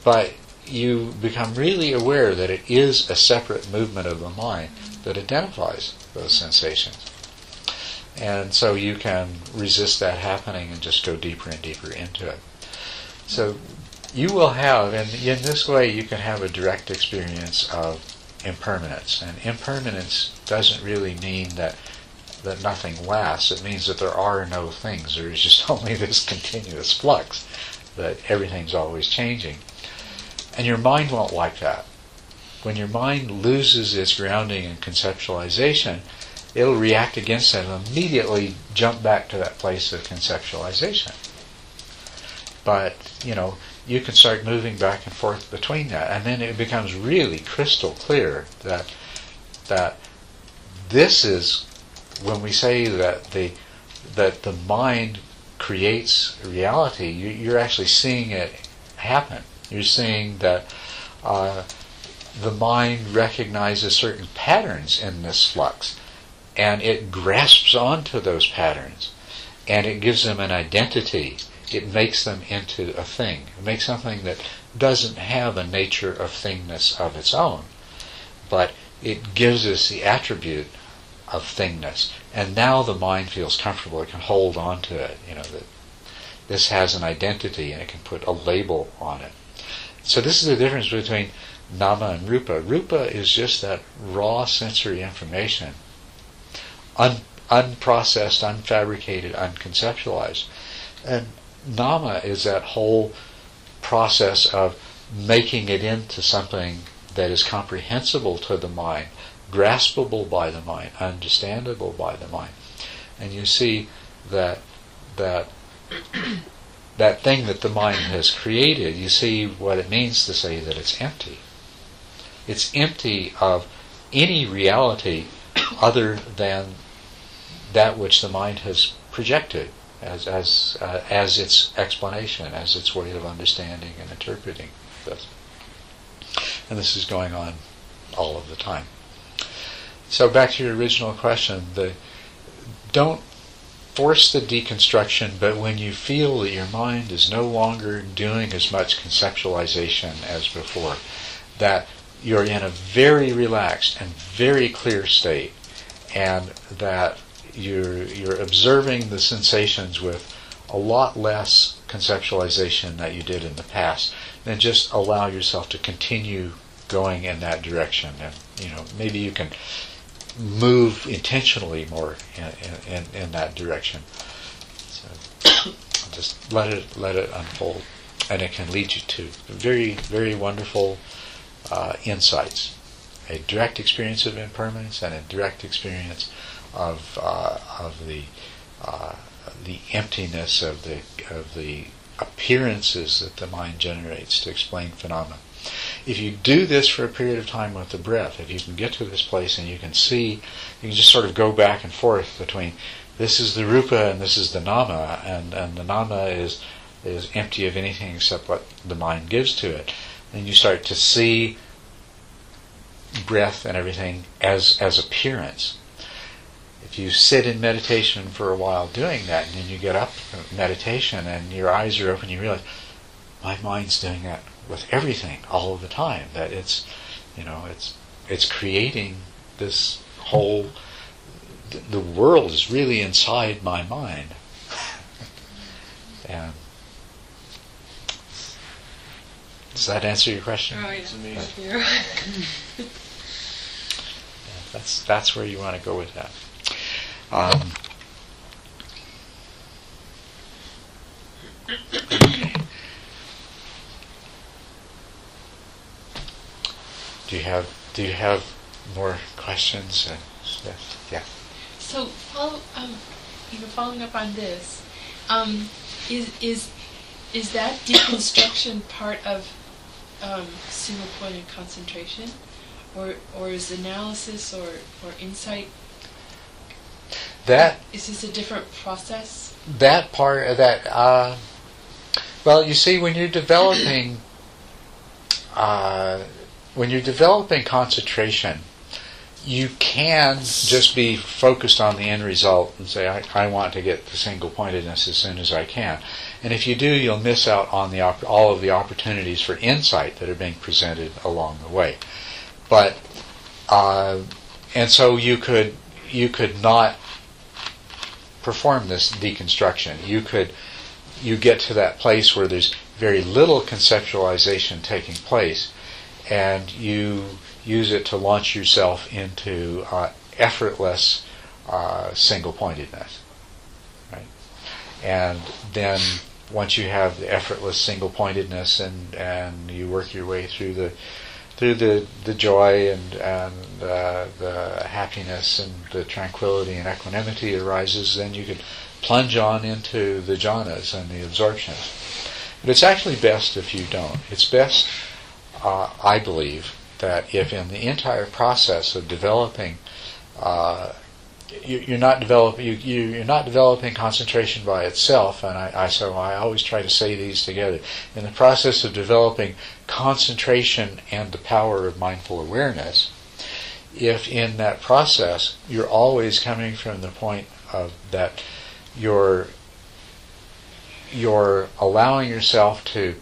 S1: but you become really aware that it is a separate movement of the mind that identifies those sensations. And so you can resist that happening and just go deeper and deeper into it. So you will have, and in this way, you can have a direct experience of impermanence. And impermanence doesn't really mean that that nothing lasts. It means that there are no things. There is just *laughs* only this continuous flux that everything's always changing. And your mind won't like that. When your mind loses its grounding and conceptualization, it'll react against that and immediately jump back to that place of conceptualization. But, you know, you can start moving back and forth between that, and then it becomes really crystal clear that that this is when we say that the that the mind creates reality. You, are actually seeing it happen. You're seeing that uh, the mind recognizes certain patterns in this flux, and it grasps onto those patterns, and it gives them an identity it makes them into a thing. It makes something that doesn't have a nature of thingness of its own, but it gives us the attribute of thingness. And now the mind feels comfortable; it can hold on to it. You know that this has an identity, and it can put a label on it. So this is the difference between nama and rupa. Rupa is just that raw sensory information, un- unprocessed, unfabricated, unconceptualized. And nama is that whole process of making it into something that is comprehensible to the mind, graspable by the mind, understandable by the mind. And you see that that *coughs* that thing that the mind has created, you see what it means to say that it's empty. It's empty of any reality other than that which the mind has projected as as uh, as its explanation, as its way of understanding and interpreting this. And this is going on all of the time. So back to your original question, the don't force the deconstruction, but when you feel that your mind is no longer doing as much conceptualization as before, that you're in a very relaxed and very clear state, and that you're you're observing the sensations with a lot less conceptualization that you did in the past, then just allow yourself to continue going in that direction, and you know maybe you can move intentionally more in, in, in that direction. So *coughs* just let it let it unfold, and it can lead you to very very wonderful uh, insights, a direct experience of impermanence and a direct experience of uh, of the uh, the emptiness of the of the appearances that the mind generates to explain phenomena. If you do this for a period of time with the breath, if you can get to this place and you can see, you can just sort of go back and forth between this is the rupa and this is the nama, and, and the nama is is empty of anything except what the mind gives to it. Then you start to see breath and everything as as appearance if you sit in meditation for a while doing that, and then you get up from meditation and your eyes are open, you realize my mind's doing that with everything all of the time. That it's, you know, it's it's creating this whole. The world is really inside my mind, *laughs* and does that answer your question?
S3: Oh, yeah. *laughs*
S1: that's that's where you want to go with that. Um. Do you have Do you have more questions? Yes. Yeah.
S8: So, follow, um, you know, following up on this, um, is is is that deconstruction *coughs* part of um, single pointed concentration, or or is analysis or or insight
S1: that
S8: is this a different process?
S1: That part of that. Uh, well, you see, when you're developing, *clears throat* uh, when you're developing concentration, you can just be focused on the end result and say, I, I, want to get the single pointedness as soon as I can. And if you do, you'll miss out on the op- all of the opportunities for insight that are being presented along the way. But uh, and so you could you could not perform this deconstruction. You could you get to that place where there's very little conceptualization taking place, and you use it to launch yourself into uh, effortless uh, single-pointedness, right? And then once you have the effortless single-pointedness, and and you work your way through the through the, the joy and, and uh, the happiness and the tranquility and equanimity arises, then you can plunge on into the jhanas and the absorptions. But it's actually best if you don't. It's best, uh, I believe, that if in the entire process of developing uh, you, are not develop you, you are not developing concentration by itself, and I, I so I always try to say these together. In the process of developing concentration and the power of mindful awareness, if in that process you're always coming from the point of that you're you're allowing yourself to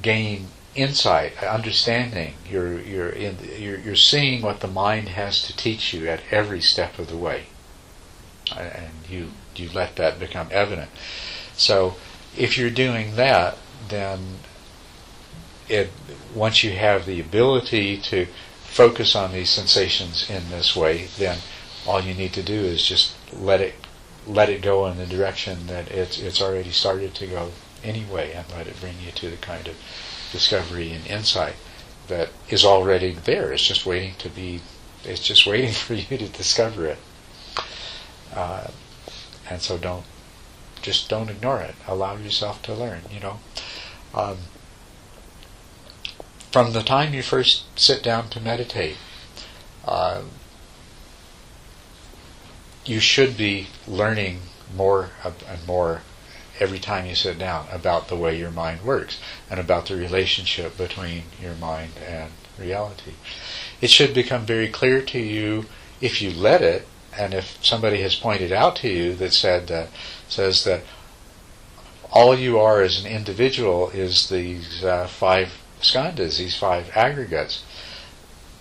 S1: gain insight, understanding. You're you're in you're, you're seeing what the mind has to teach you at every step of the way and you you let that become evident. So if you're doing that, then it once you have the ability to focus on these sensations in this way, then all you need to do is just let it let it go in the direction that it's it's already started to go anyway, and let it bring you to the kind of discovery and insight that is already there. It's just waiting to be. It's just waiting *laughs* for you to discover it. Uh, and so don't just don't ignore it. Allow yourself to learn. You know, um, from the time you first sit down to meditate, uh, you should be learning more and more every time you sit down about the way your mind works and about the relationship between your mind and reality. It should become very clear to you if you let it and if somebody has pointed out to you that said that says that all you are as an individual is these uh, five skandhas, these five aggregates,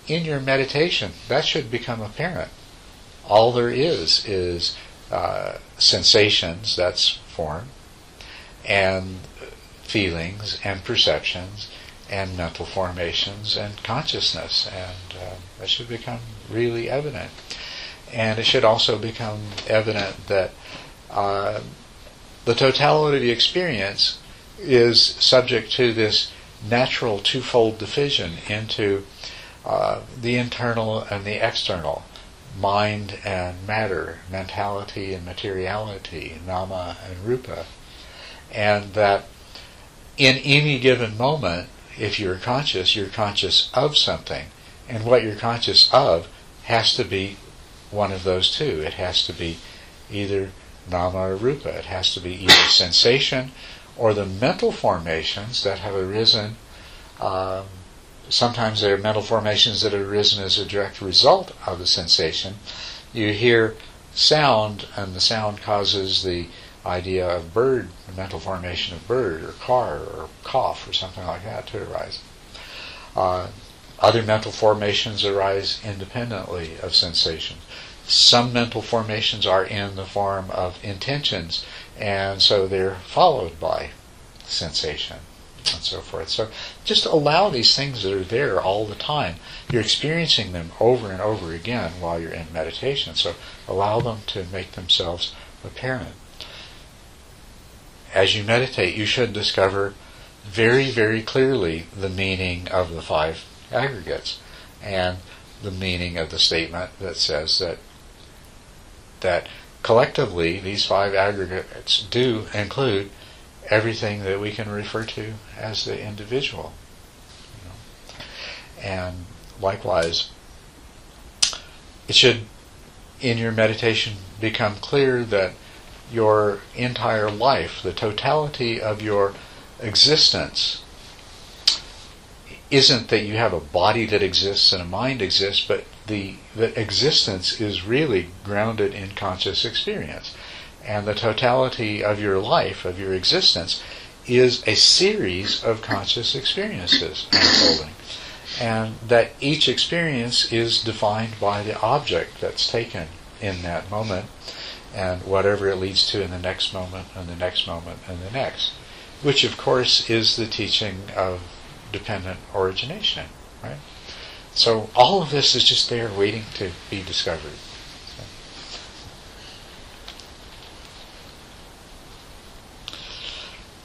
S1: in your meditation, that should become apparent. All there is is uh, sensations, that's form, and feelings and perceptions and mental formations and consciousness, and uh, that should become really evident and it should also become evident that uh, the totality of the experience is subject to this natural twofold division into uh, the internal and the external, mind and matter, mentality and materiality, nama and rupa, and that in any given moment, if you're conscious, you're conscious of something, and what you're conscious of has to be one of those two. It has to be either nama or rupa. It has to be either sensation or the mental formations that have arisen. Um, sometimes they're mental formations that have arisen as a direct result of the sensation. You hear sound, and the sound causes the idea of bird, the mental formation of bird or car or cough or something like that to arise. Uh, other mental formations arise independently of sensation. Some mental formations are in the form of intentions, and so they're followed by sensation and so forth. So just allow these things that are there all the time. You're experiencing them over and over again while you're in meditation. So allow them to make themselves apparent. As you meditate, you should discover very, very clearly the meaning of the five aggregates and the meaning of the statement that says that that collectively these five aggregates do include everything that we can refer to as the individual. You know. And likewise, it should, in your meditation, become clear that your entire life, the totality of your existence, isn't that you have a body that exists and a mind exists, but the that existence is really grounded in conscious experience. And the totality of your life, of your existence, is a series of conscious experiences unfolding. And that each experience is defined by the object that's taken in that moment and whatever it leads to in the next moment and the next moment and the next. which of course is the teaching of dependent origination, right? So all of this is just there waiting to be discovered.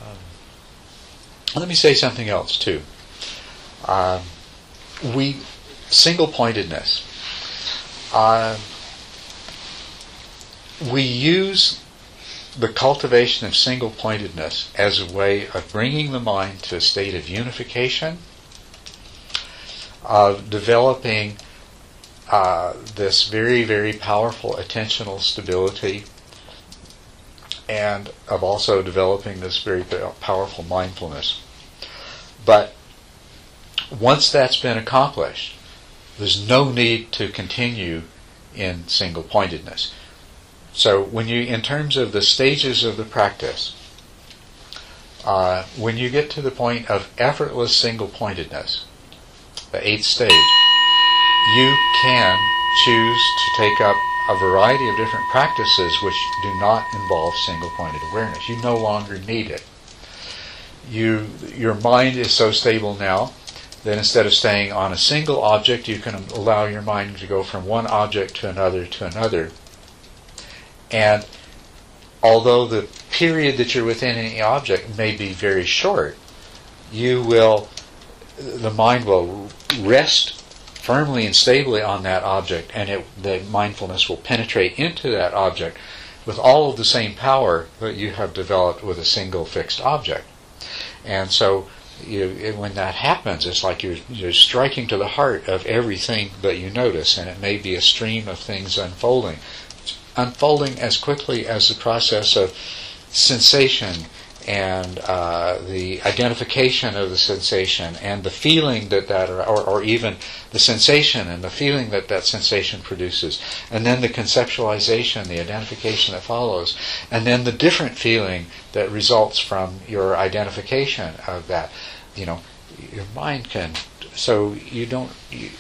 S1: Um, let me say something else too. Um, we single pointedness. Uh, we use the cultivation of single pointedness as a way of bringing the mind to a state of unification, of developing uh, this very, very powerful attentional stability, and of also developing this very powerful mindfulness. But once that's been accomplished, there's no need to continue in single pointedness. So when you, in terms of the stages of the practice, uh, when you get to the point of effortless single pointedness, the eighth stage, you can choose to take up a variety of different practices which do not involve single pointed awareness. You no longer need it. You, your mind is so stable now that instead of staying on a single object, you can allow your mind to go from one object to another to another and although the period that you're within any object may be very short, you will, the mind will rest firmly and stably on that object, and it, the mindfulness will penetrate into that object with all of the same power that you have developed with a single fixed object. And so, you, when that happens, it's like you're, you're striking to the heart of everything that you notice, and it may be a stream of things unfolding unfolding as quickly as the process of sensation and uh, the identification of the sensation and the feeling that that, or, or even the sensation and the feeling that that sensation produces, and then the conceptualization, the identification that follows, and then the different feeling that results from your identification of that. You know, your mind can. So you don't. You,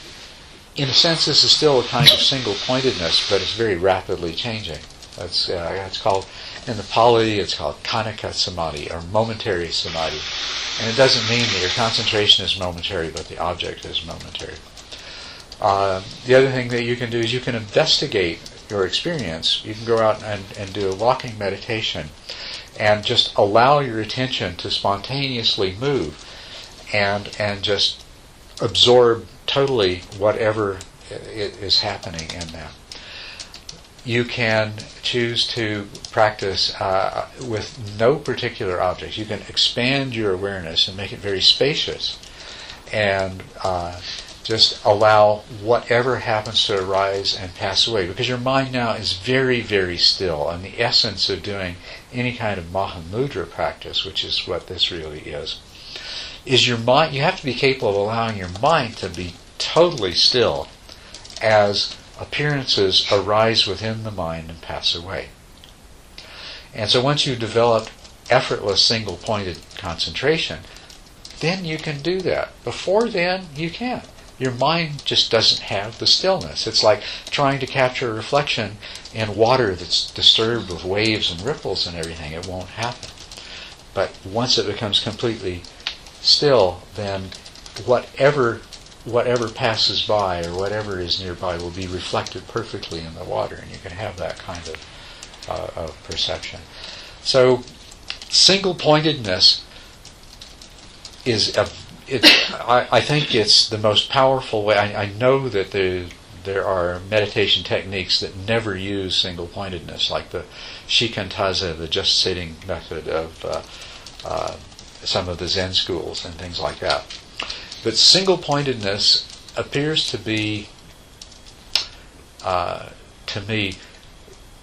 S1: in a sense, this is still a kind of single pointedness, but it's very rapidly changing. It's, uh, it's called, in the Pali, it's called khanika samadhi, or momentary samadhi. And it doesn't mean that your concentration is momentary, but the object is momentary. Uh, the other thing that you can do is you can investigate your experience. You can go out and, and do a walking meditation and just allow your attention to spontaneously move and, and just absorb totally whatever is happening in that. You can choose to practice uh, with no particular object. You can expand your awareness and make it very spacious and uh, just allow whatever happens to arise and pass away because your mind now is very, very still. And the essence of doing any kind of Mahamudra practice, which is what this really is, is your mind, you have to be capable of allowing your mind to be totally still as appearances arise within the mind and pass away. And so once you develop effortless single pointed concentration, then you can do that. Before then, you can't. Your mind just doesn't have the stillness. It's like trying to capture a reflection in water that's disturbed with waves and ripples and everything. It won't happen. But once it becomes completely still, then whatever whatever passes by or whatever is nearby will be reflected perfectly in the water, and you can have that kind of, uh, of perception. So, single pointedness is a, I, I, think it's the most powerful way. I, I know that there there are meditation techniques that never use single pointedness, like the shikantaza, the just sitting method of uh, uh, some of the Zen schools and things like that. But single pointedness appears to be, uh, to me,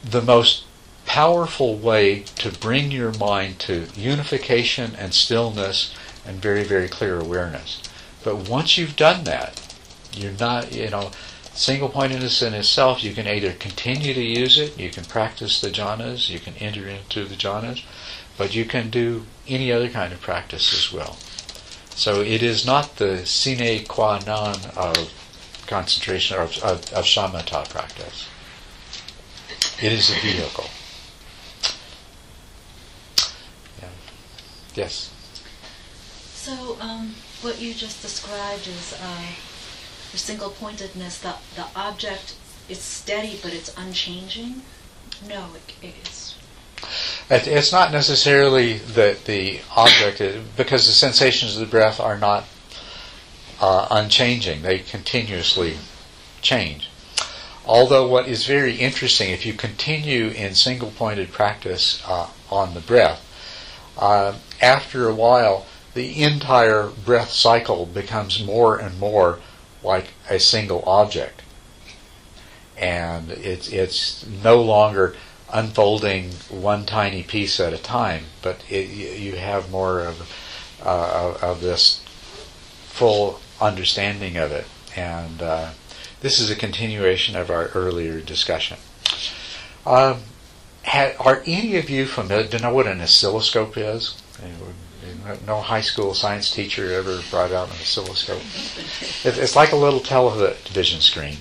S1: the most powerful way to bring your mind to unification and stillness and very, very clear awareness. But once you've done that, you're not, you know, single pointedness in itself, you can either continue to use it, you can practice the jhanas, you can enter into the jhanas, but you can do any other kind of practice as well. So it is not the sine qua non of concentration of, of, of shamatha practice. It is a vehicle. Yeah. Yes.
S5: So, um, what you just described is uh, the single pointedness. The the object is steady, but it's unchanging. No, it,
S1: It- It's not necessarily that the object, because the sensations of the breath are not uh, unchanging. They continuously change. Although what is very interesting, if you continue in single-pointed practice uh, on the breath, uh, after a while, the entire breath cycle becomes more and more like a single object, and it's it's no longer unfolding one tiny piece at a time, but it, you have more of uh, of, this full understanding of it, and uh, this is a continuation of our earlier discussion. Um, are any of you familiar? Do you know what an oscilloscope is? No high school science teacher ever brought out an oscilloscope. It's like a little television screen,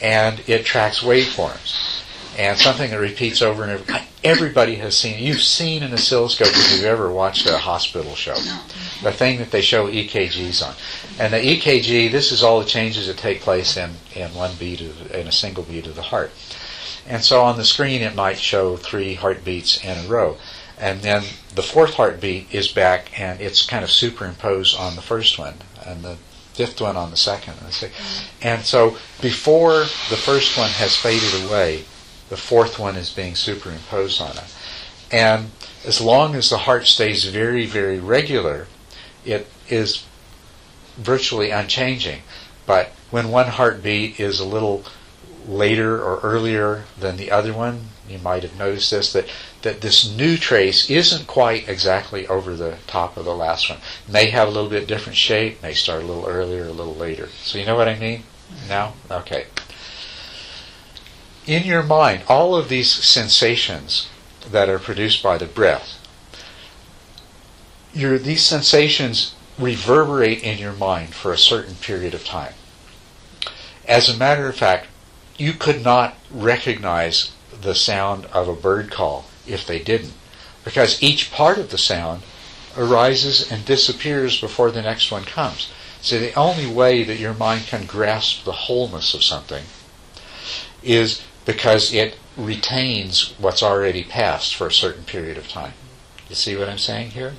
S1: and it tracks waveforms and something that repeats over and over. Everybody has seen. You've seen an oscilloscope if you've ever watched a hospital show. The thing that they show EKGs on, and the EKG. This is all the changes that take place in in one beat of, in a single beat of the heart. And so on the screen, it might show three heartbeats in a row, and then the fourth heartbeat is back, and it's kind of superimposed on the first one, and the fifth one on the second. And, the and so before the first one has faded away, the fourth one is being superimposed on it. And as long as the heart stays very, very regular, it is virtually unchanging. But when one heartbeat is a little later or earlier than the other one, you might have noticed this, that, that this new trace isn't quite exactly over the top of the last one. May have a little bit different shape, may start a little earlier, a little later. So you know what I mean? Now? Okay in your mind, all of these sensations that are produced by the breath, your, these sensations reverberate in your mind for a certain period of time. As a matter of fact, you could not recognize the sound of a bird call if they didn't, because each part of the sound arises and disappears before the next one comes. So the only way that your mind can grasp the wholeness of something is because it retains what's already passed for a certain period of time. You see what I'm saying here?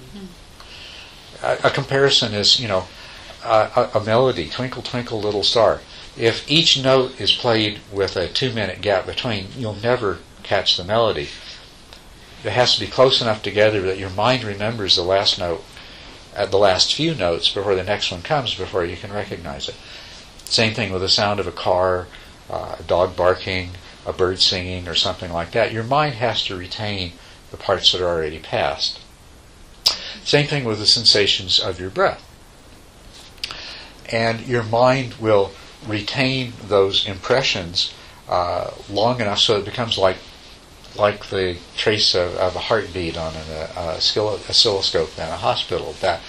S1: A, a comparison is, you know, a, a melody, Twinkle Twinkle Little Star. If each note is played with a two minute gap between, you'll never catch the melody. It has to be close enough together that your mind remembers the last note, at the last few notes before the next one comes, before you can recognize it. Same thing with the sound of a car, uh, a dog barking, a bird singing, or something like that. Your mind has to retain the parts that are already passed. Same thing with the sensations of your breath. And your mind will retain those impressions uh, long enough so it becomes like like the trace of, of a heartbeat on an uh, oscilloscope in a hospital. That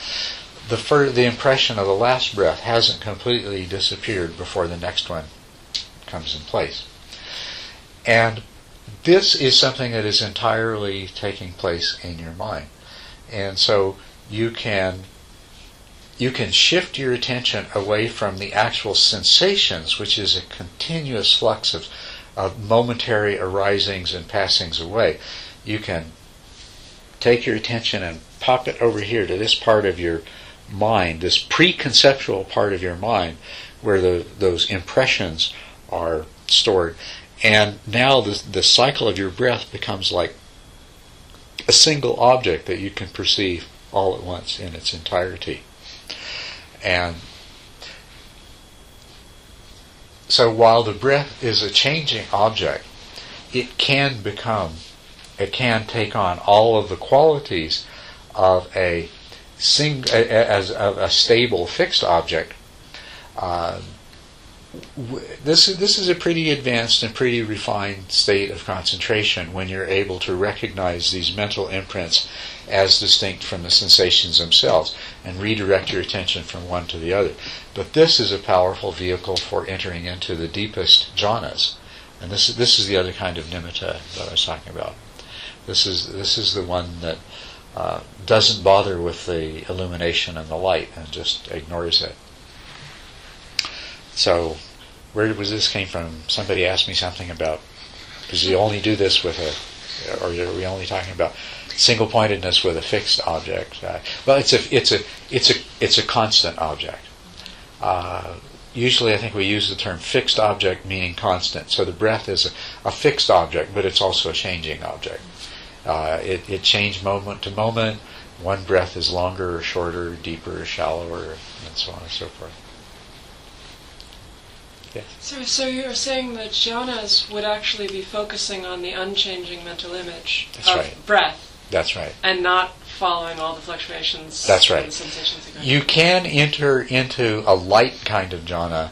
S1: the fir- the impression of the last breath hasn't completely disappeared before the next one comes in place. And this is something that is entirely taking place in your mind. And so you can you can shift your attention away from the actual sensations, which is a continuous flux of, of momentary arisings and passings away. You can take your attention and pop it over here to this part of your mind, this preconceptual part of your mind, where the, those impressions are stored. And now the, the cycle of your breath becomes like a single object that you can perceive all at once in its entirety. And so while the breath is a changing object, it can become, it can take on all of the qualities of a sing, as of a stable fixed object. Uh, this is this is a pretty advanced and pretty refined state of concentration when you're able to recognize these mental imprints as distinct from the sensations themselves and redirect your attention from one to the other. But this is a powerful vehicle for entering into the deepest jhanas, and this is this is the other kind of nimitta that I was talking about. This is this is the one that uh, doesn't bother with the illumination and the light and just ignores it. So, where was this came from? Somebody asked me something about because you only do this with a, or are we only talking about single pointedness with a fixed object? Uh, well, it's a it's a it's a it's a constant object. Uh, usually, I think we use the term fixed object meaning constant. So the breath is a, a fixed object, but it's also a changing object. Uh, it, it changes moment to moment. One breath is longer or shorter, deeper or shallower, and so on and so forth. Yes.
S9: So, so you're saying that jhanas would actually be focusing on the unchanging mental image
S1: That's
S9: of
S1: right.
S9: breath
S1: That's right.
S9: and not following all the fluctuations
S1: That's right. You can enter into a light kind of jhana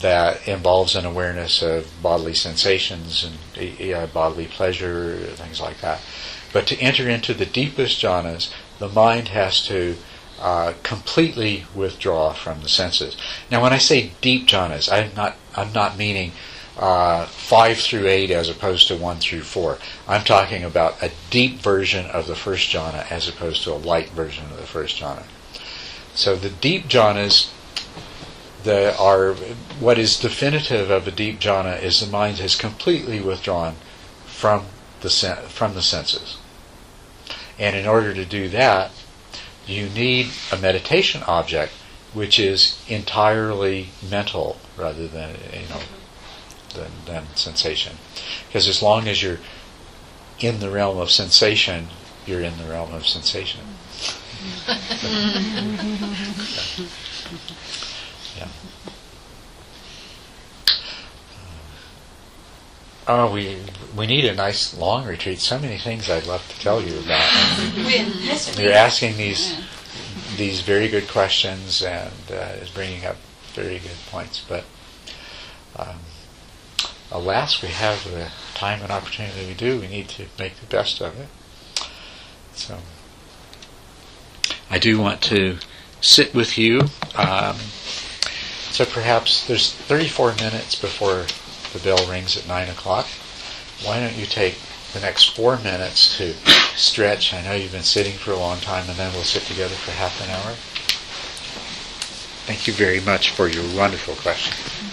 S1: that involves an awareness of bodily sensations and uh, bodily pleasure, things like that. But to enter into the deepest jhanas, the mind has to uh, completely withdraw from the senses. Now, when I say deep jhanas, I'm not I'm not meaning uh, five through eight as opposed to one through four. I'm talking about a deep version of the first jhana as opposed to a light version of the first jhana. So the deep jhanas the, are what is definitive of a deep jhana is the mind has completely withdrawn from the sen- from the senses. And in order to do that, you need a meditation object which is entirely mental rather than you know than, than sensation. Because as long as you're in the realm of sensation, you're in the realm of sensation. *laughs* *laughs* yeah. Oh, we we need a nice long retreat. So many things I'd love to tell you about. You're asking these these very good questions and uh, is bringing up very good points. But um, alas, we have the time and opportunity we do. We need to make the best of it. So I do want to sit with you. Um, so perhaps there's 34 minutes before the bell rings at 9 o'clock. Why don't you take the next four minutes to stretch? I know you've been sitting for a long time, and then we'll sit together for half an hour. Thank you very much for your wonderful question.